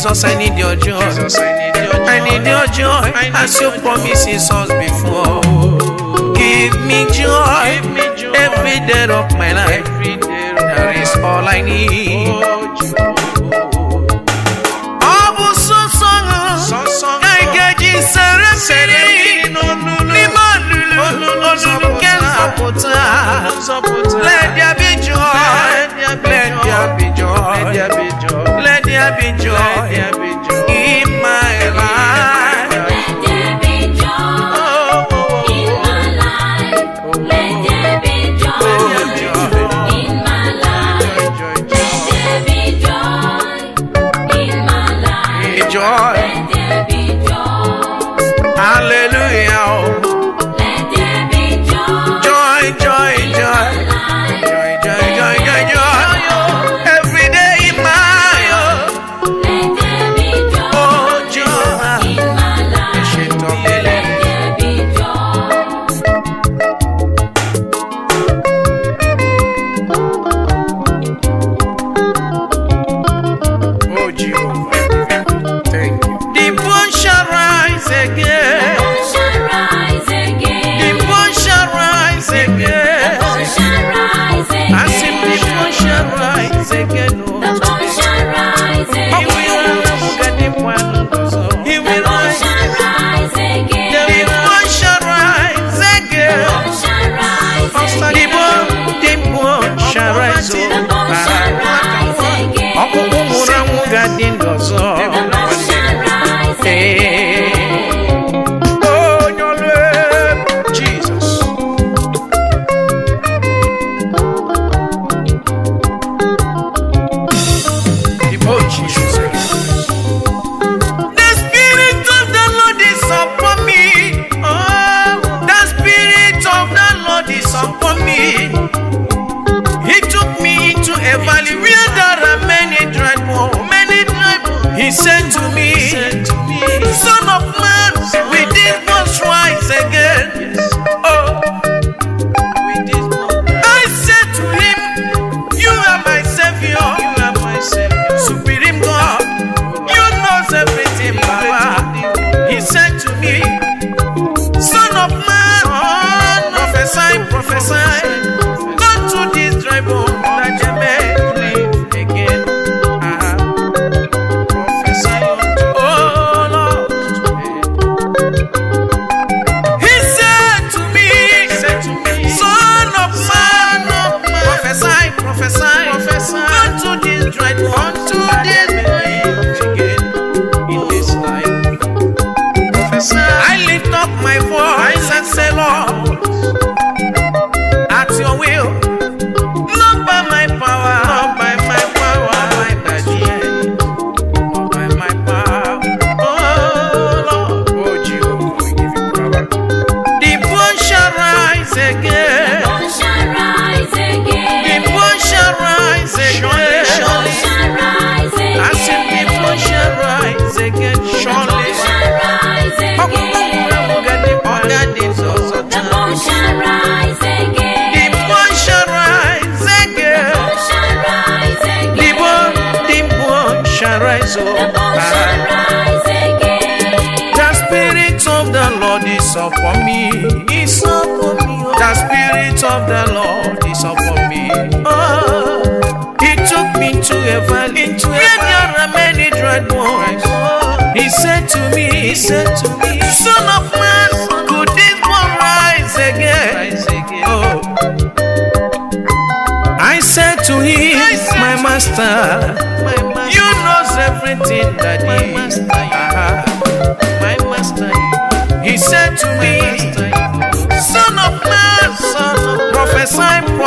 Speaker 1: Jesus, I need your joy. I need your joy as you promised us before. Give me joy every day of my life. That is all I need. Let there be joy. Let there be joy. Let there be joy. be joy. Let there be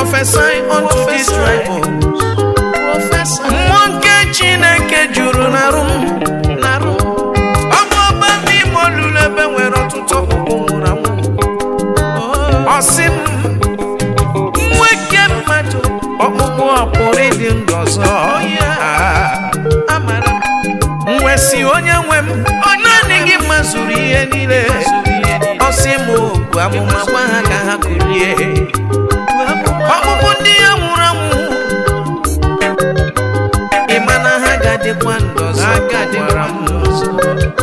Speaker 1: Nwa unto nke chineke juru n'arụ m ebe nwere ọtụtụ ọkpụkpụ ọ m mmadụ ọkpụkpụ ọ pụrụ ịdị ndụ ọzọ si onye nwe m naanị gị mma ihe niile ọ sị m ha ka ha kurie dịkwa ndọzi agadi gbara m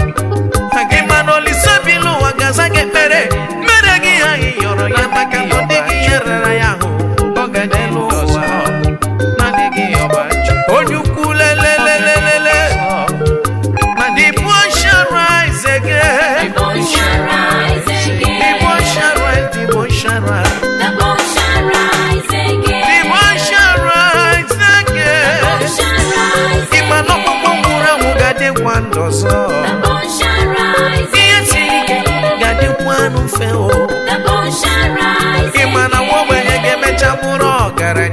Speaker 1: got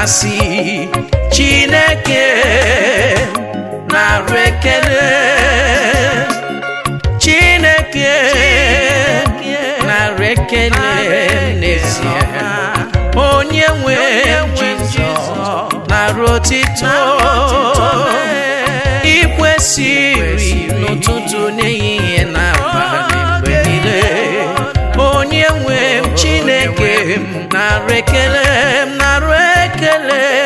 Speaker 1: na Chineke na-arụ Chineke na-arụ ekele n'ezie onye nwe Jizọs na-arụ otito ikwesịrị n'ụtụtụ n'ehihie na abalị mgbe niile onye nwe Chineke na-arụ na-arụ dele.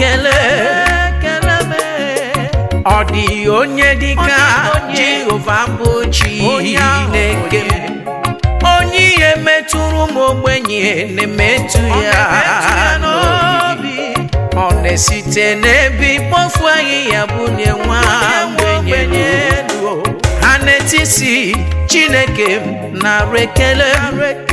Speaker 1: ekele ọ dị onye dị ka Jehova bụ Chineke onye ihe metụrụ m ogbenye na-emetụ ya n'obi ọ na-esite n'ebe ikpofu anyị ya bụ nye nwa ogbenye ha na-etisi Chineke m na-arekele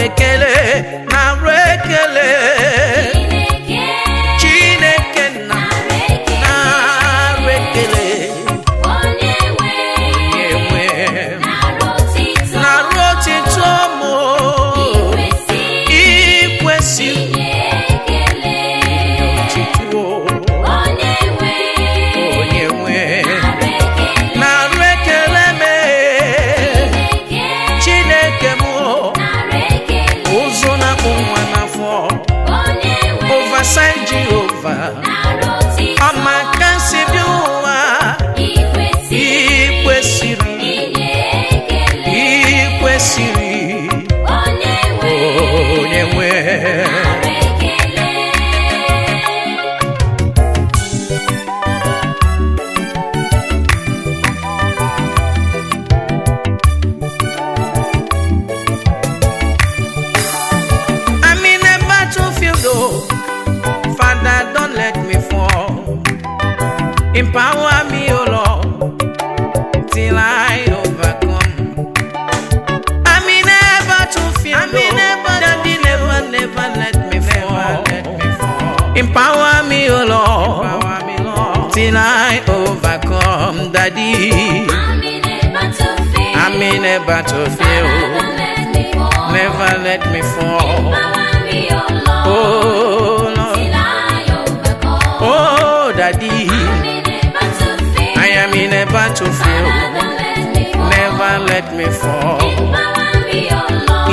Speaker 1: rekele, na rekele. to fail. Never let me fall.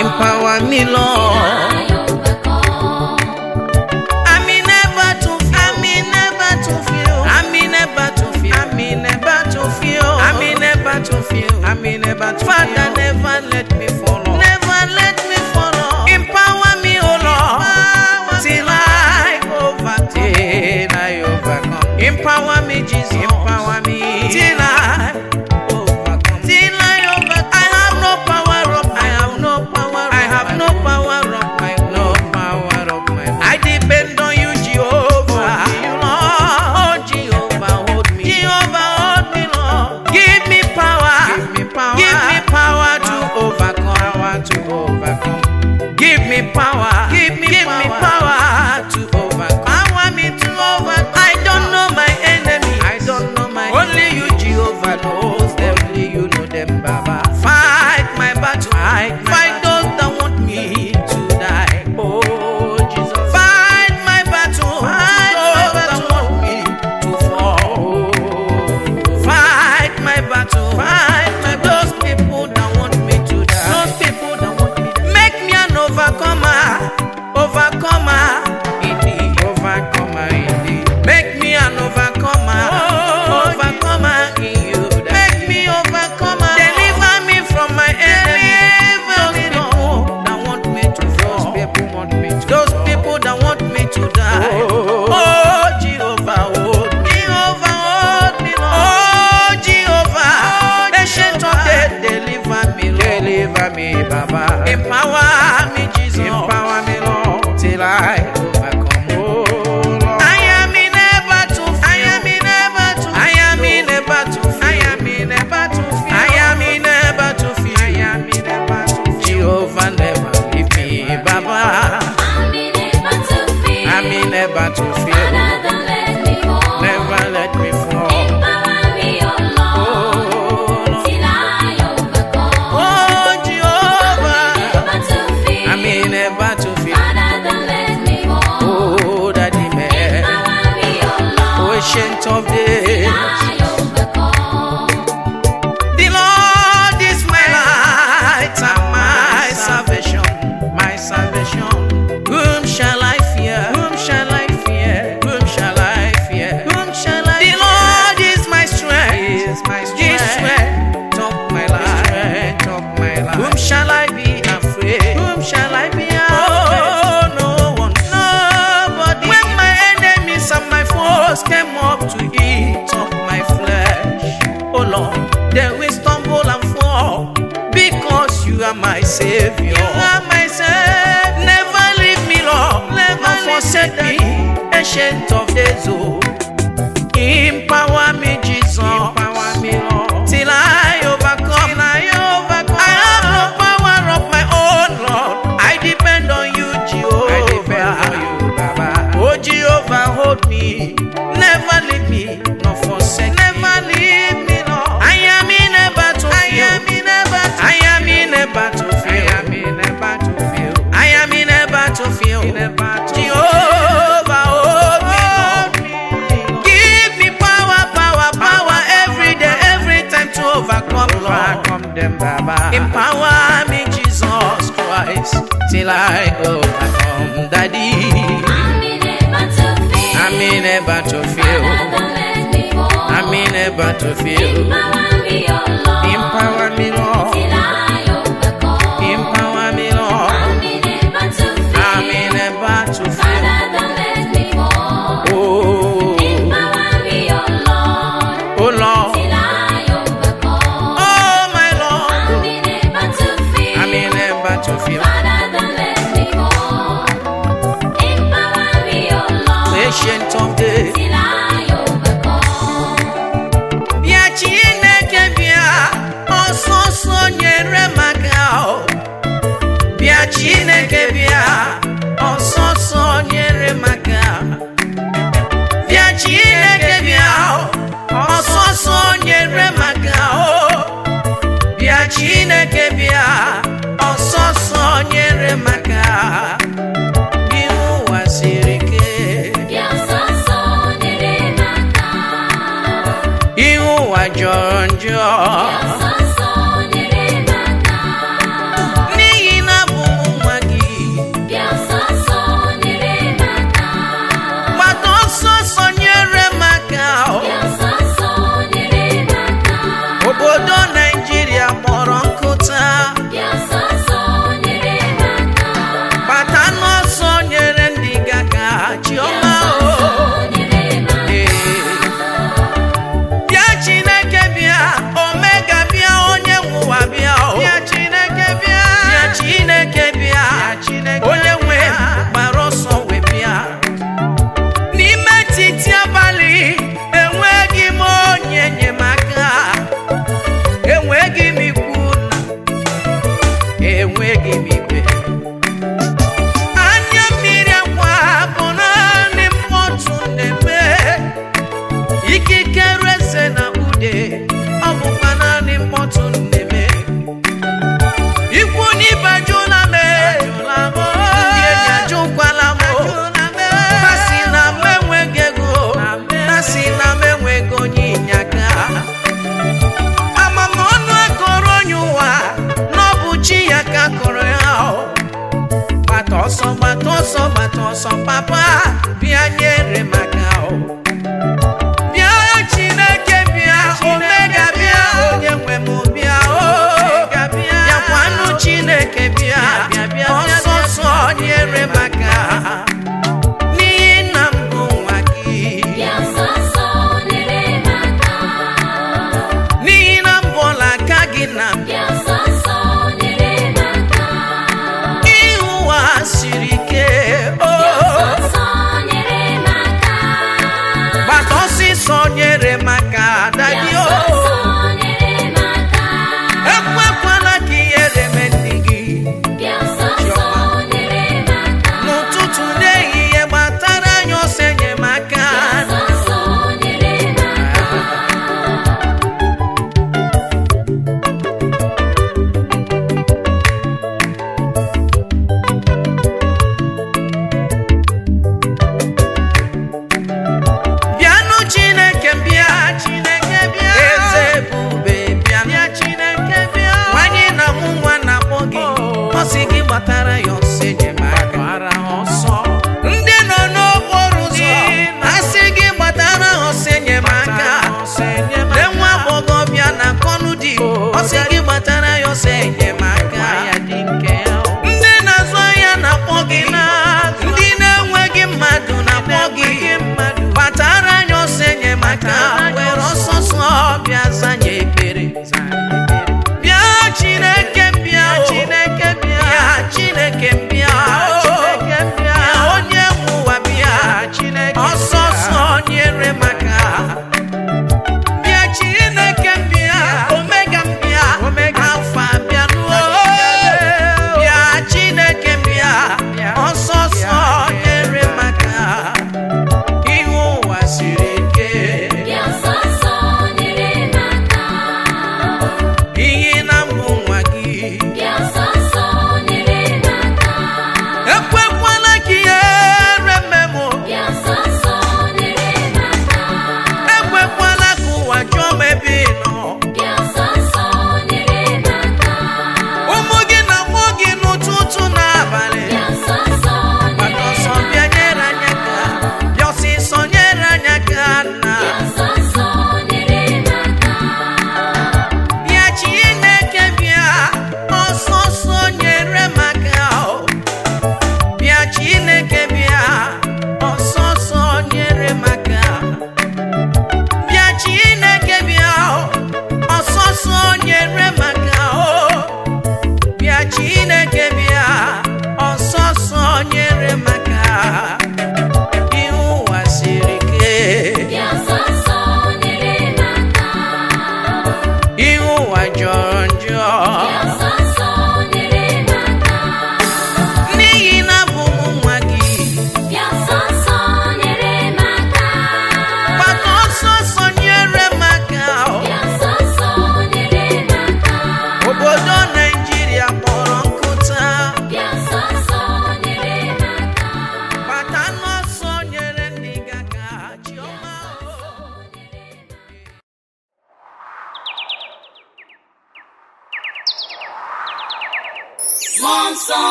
Speaker 1: Empower me, Lord. I'm never I'm never to feel. I'm never to feel. I'm never to feel. I'm never to feel. I'm never to feel. Father, never let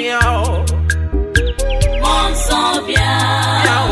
Speaker 1: bien. Monte bien.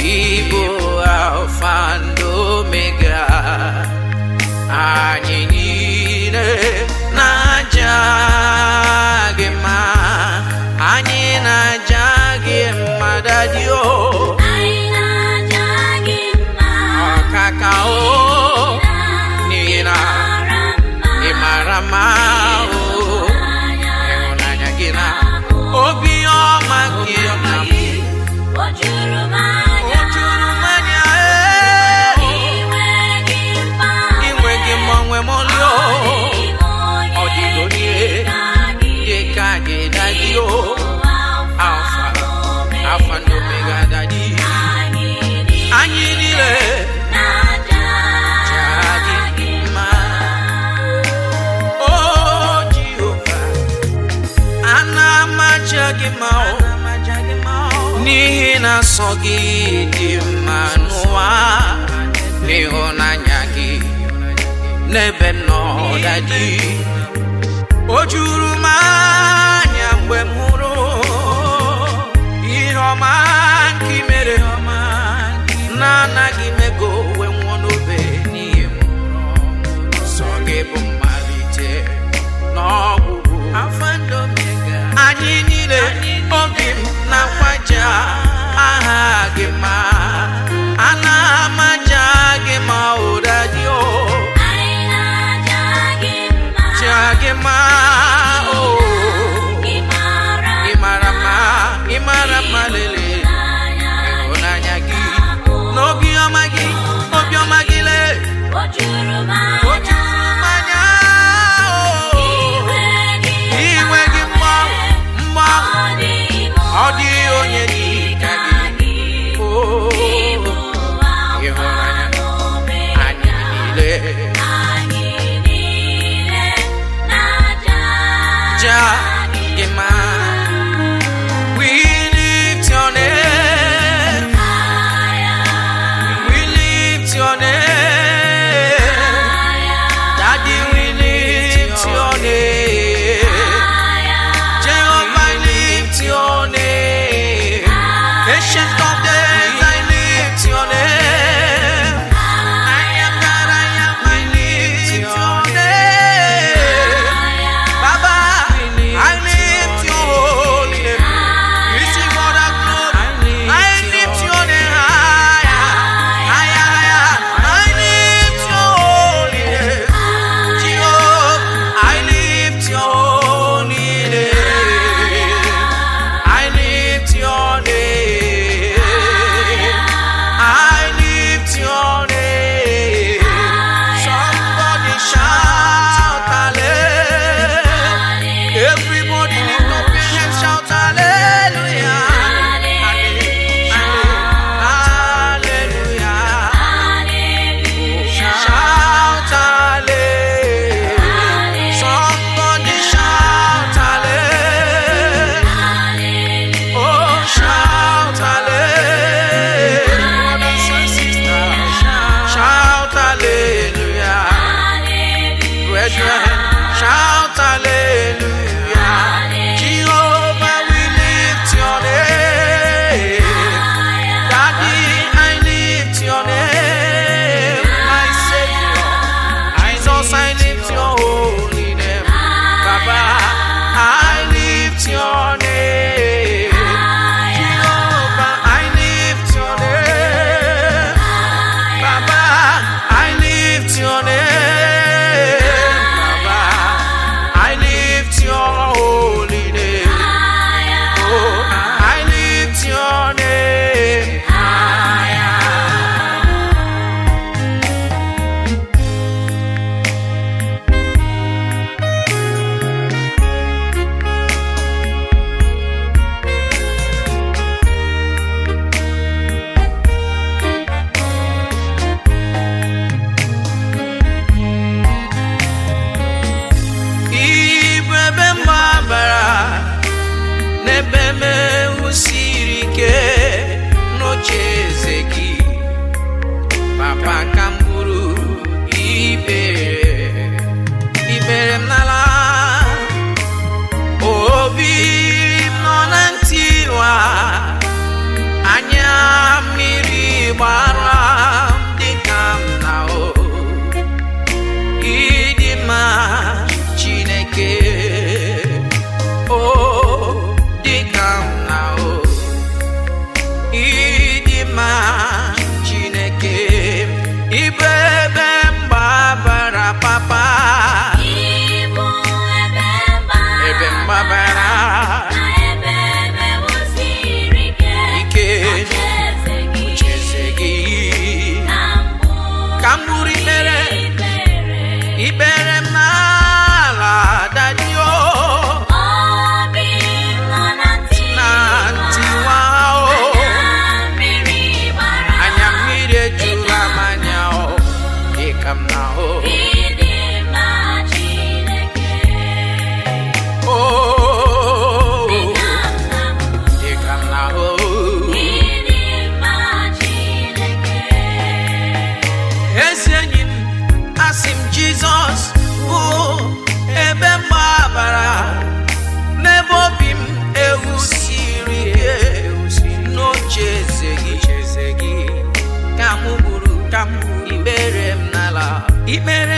Speaker 1: Ibo Alpha and Omega Anyị na jagema, gị na nsọ gị dị mma n'ụwa n'ịhụnanya gị n'ebe nnọda dị o juru m anya mgbe m hụrụ ihe ọma nke mere ọma na-anaghị mego uwe nwụọ n'obe n'ihe nsọ gị bụ mmalite n'ọgwụgwụ anyị niile obi m na-akwaja I get y merece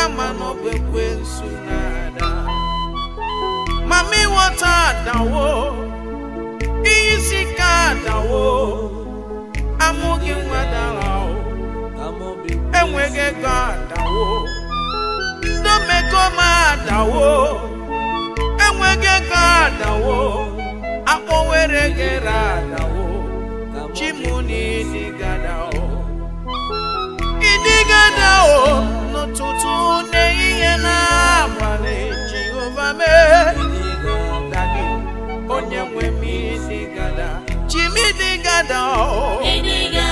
Speaker 1: kama na ọ na-ada mama ịghọta adawo ihe isi ka adawo amụghị nwa na enweghị ego adawo ndomegoma adawo enweghị ego adawo akpọwere gere adawo chimuni ịdịgada o ịdịgada o ọtụtụ ihe na-agbalị Jehova mee onye nwe mmiri chimidgada idigada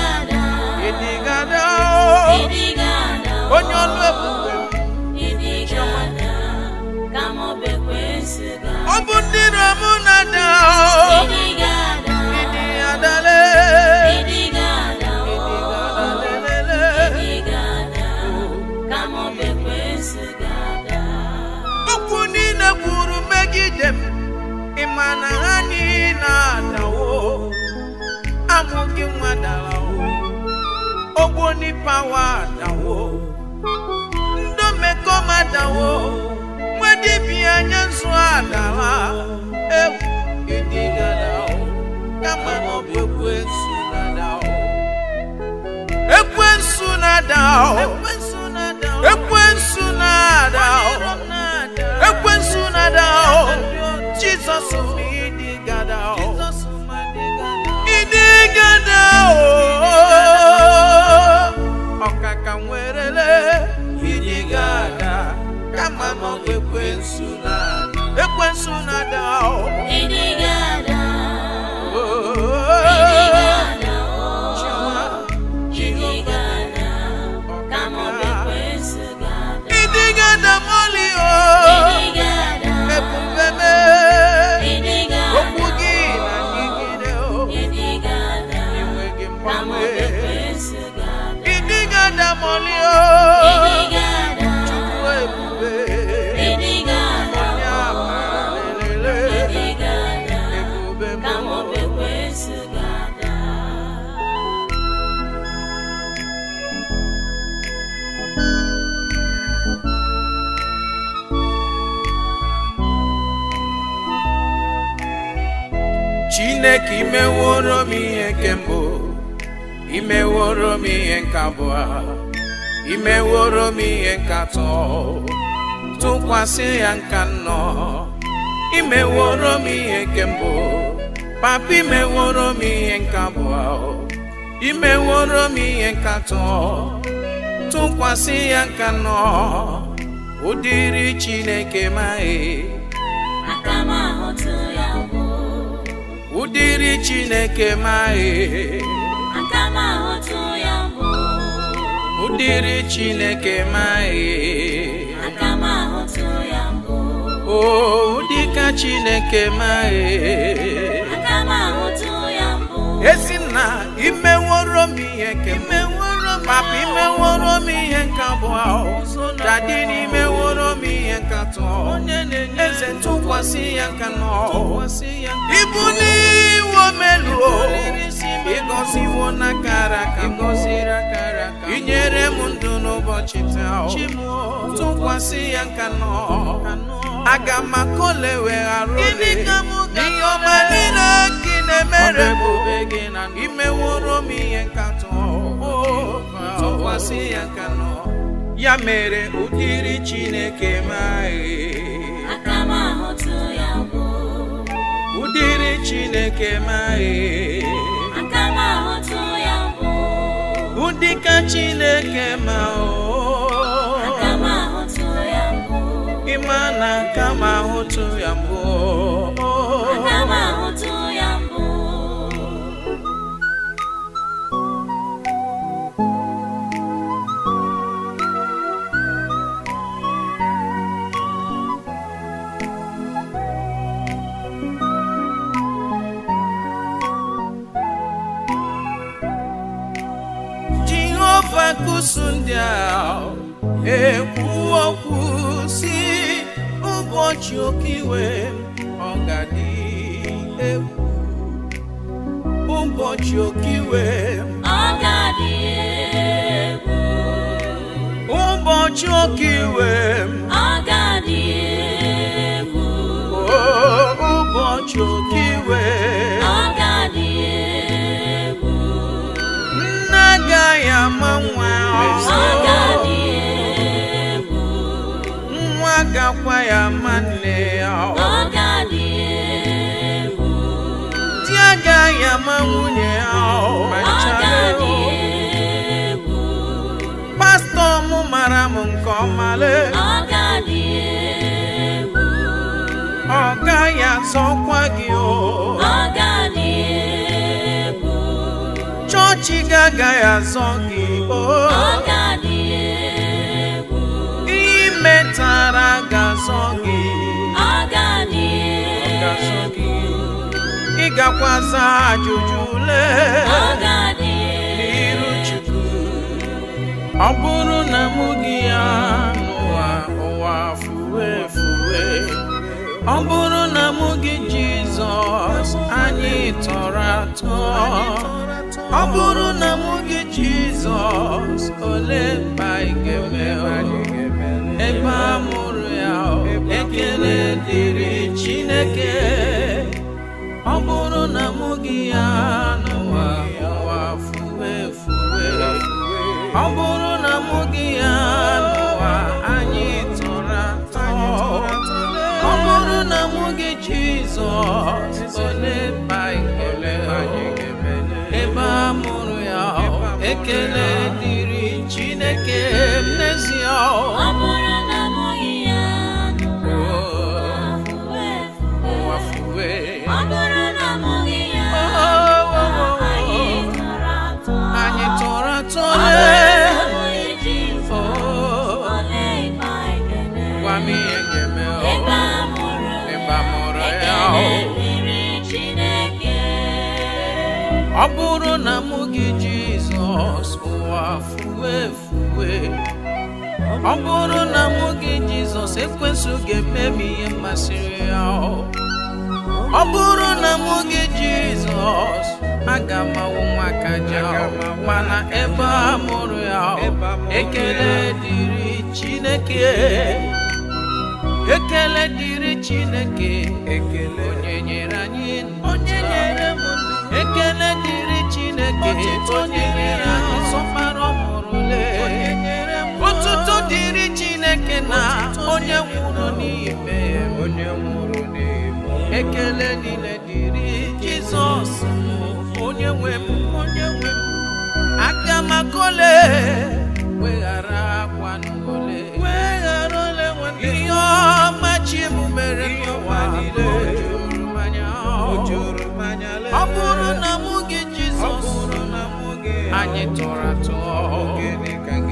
Speaker 1: onye ọlụ ebube ọ bụ ndị na na ọ. Oh. mana ha niile adawo amụghị nwa darawo ogboni pawa adawo ndomekoma adawo nwedibi anya nzu adara ewu idigadawo kama na ọ bụ ekwensu nadawo ekwensu nadawo ekwensu nadawo ekwensu nadawo Jesus, Midigada, oh. Jesus, oh, Midigada, ọkaka nwerele Midigada, kama ma ekwensu na ekwensu na da o. Midigada, Midigada, Chima, Midigada, kama ma ekwensu na da. Midigada moli na Midigada, mepumeme. Oh. chineke imeworo m ihe kemgbe imeworo m ihe nke abụọ imeworo m ihe nkatọ tụkwasị ya nka nnọọ imeworo m ihe nke mbụ papa imeworo m ihe nke abụọ imeworo m ihe nkatọ tụkwasị ya nka nnọọ ụdịrị chineke maghị ụdịrị chineke maghị ụdịrị chineke maghị o oh, dịka chineke maghị ezinna imeworo m ihe nke papa imeworo m ihe nke abụọ dadi na imeworo m ihe nke atọ eze tụkwasị ya nka nọ ibu n'iwo meluo ịgọziwo na kara aka inyere m ndụ n'ụbọchị taa tụkwasị ya nka nọ aga m akọle wegharụ n'ihe ọma niile gị na-emere m imeworo m ihe nkatọ tụkwasị ya nka nọ ya mere ụdịrị chineke maghị ụdịrị chineke maghị dịka Chineke ma ịma na aka m ahụtụ ya mbụ asụsụ ndị a ekwu si ụbọchị oke iwe ọ ga-adị egwu ụbọchị oke iwe ọ ga-adị egwu ụbọchị oke iwe o ụbọchị oke iwe agakwa ya nwanne ya di aga ya ma nwunye ya pastọ m mara m nke ọma lee ọ ga ya gị o chi gị agaghị azọ gị ihe metara ga-azọ gị ị gakwa zaa ajụjụ ule n'iru Chukwu ọ bụrụ na mụ gị ya n'ụwa ụwa fuwe fuwe ọ bụrụ na mụ gị Jizọs anyị tọrọ atọ ọ bụrụ na mụ gị jizọs ole mkpa ị ga-eme ebe a mụrụ ya ekele dịrị chineke ọ bụrụ na mụ gị ya n'ụwa ụwa fuwe fuwe ọ bụrụ na mụ gị ya n'ụwa anyị tụrụ atọ ọ bụrụ na mụ gị jizọs olee ekele dịrị chineke m oh. oh. n'ezie ọ bụrụ na amụghị ya nwa fuwe ọ bụrụ na amụghị ya mụ gị ji fuwe ọ bụrụ na nwoke Jizọs ekwensụ ga ememe ihe masịrị ya ọ bụrụ na gị Jizọs aga m awụ nwa kaja mana ebe a mụrụ ya ekele dịrị Chineke ekele dịrị Chineke onye nyere anyị ekele otuto dịrị ahụ sọfara ọmụrụle otuto dịrị chineke na onye nwụrụ n'ime onye nwụrụ n'ime ekele niile dịrị jizọs onye nwe m onye nwe m aka makole weghara akwa n'ole weghara ole nwanne ihe anyị tụrụ atụ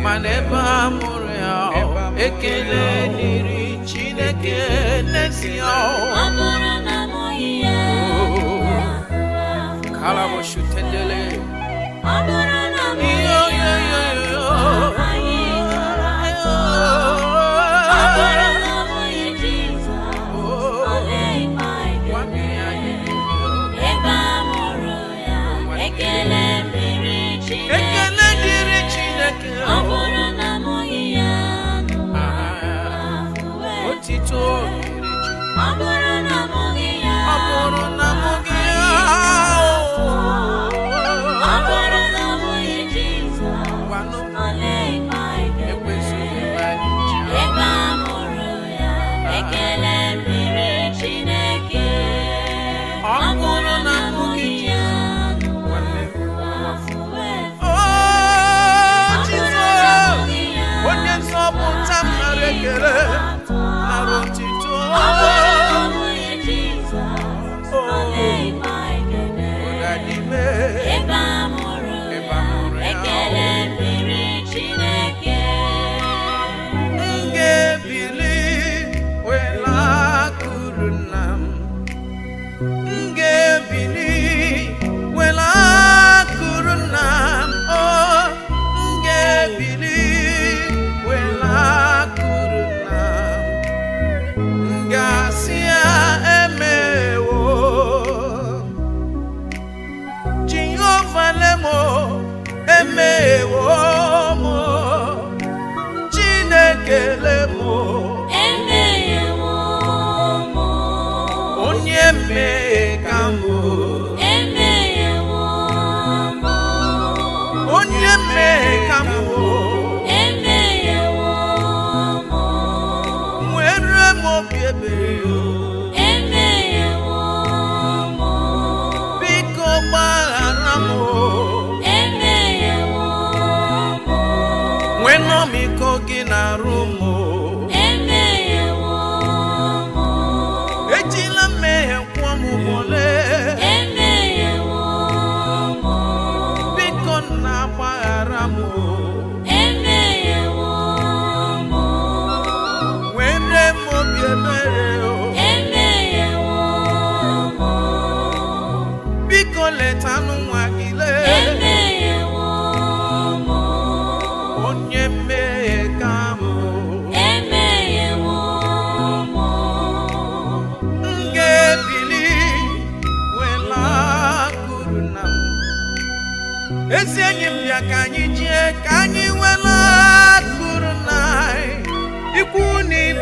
Speaker 1: mana ebe a mụrụ ya ekele dịrị Chineke Yeah.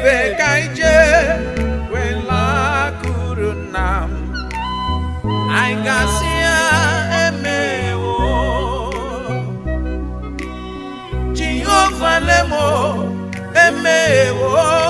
Speaker 1: ebe ka anyị jee wee lakụrụ nna m anyị gasị ya emewo Jehova lemo emewo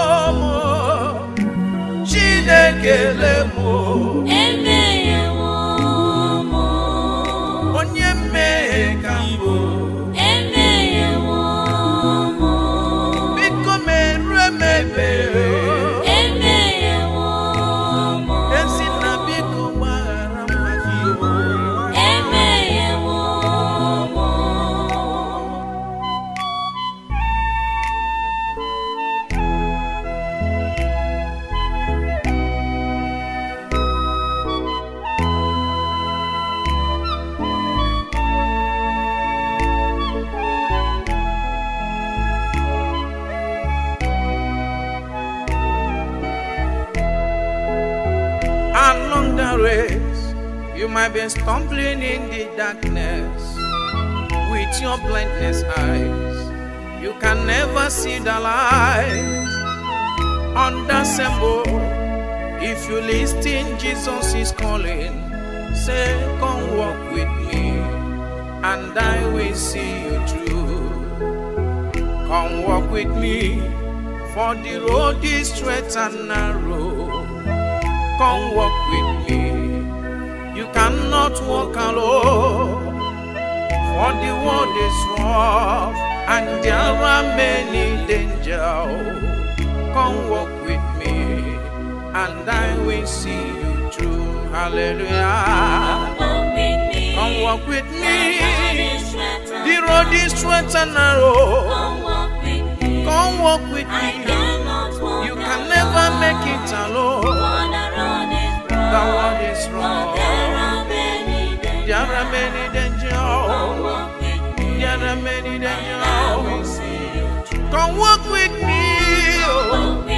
Speaker 1: stumbling in the darkness with your blindness eyes. You can never see the light under symbol. If you listen, Jesus is calling. Say, come walk with me, and I will see you through. Come walk with me, for the road is straight and narrow. Come walk with me not walk alone, for the world is rough and there are many dangers. Come walk with me, and I will see you through. Hallelujah. Come walk with me. The road is straight and narrow. Come walk with me. You can never make it alone. The world is wrong many that There are many that Come walk with me. Oh.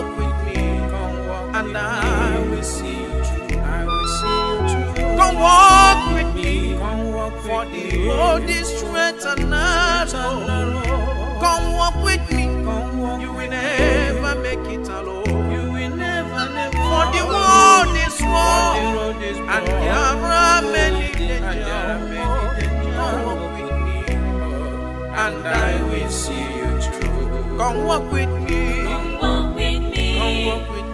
Speaker 1: walk with me, and I will see you too. I will see you through. Come walk with me, for the road is straight and narrow. Come walk with me, you will never make it alone. You will never, never. For the world is small, and there are many dangers. Come walk with me, and I will see you too. Come walk with me walk with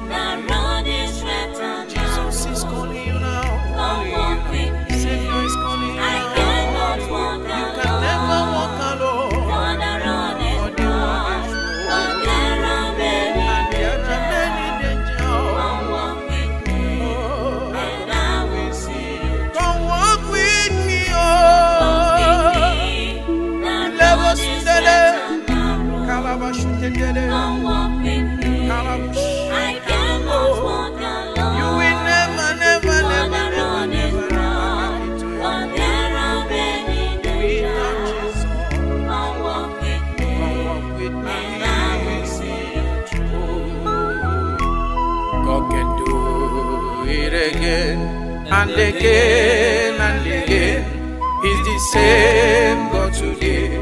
Speaker 1: again and again. He's the same God today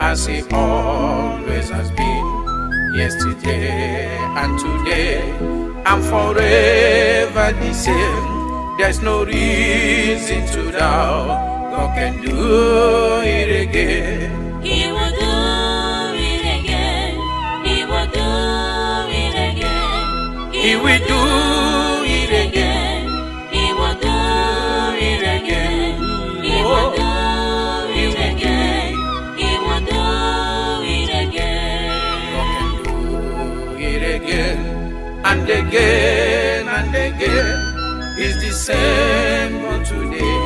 Speaker 1: as He always has been. Yesterday and today and forever the same. There's no reason to doubt God can do it again. He will do it again. He will do it again. He, will do and again and again is the same God today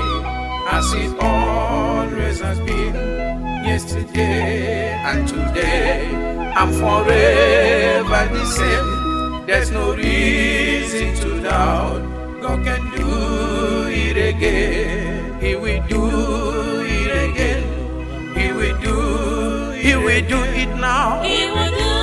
Speaker 1: as it always has been yesterday and today and forever the same there's no reason to doubt God can do it again he will do it again he will do it. he will do it now he will do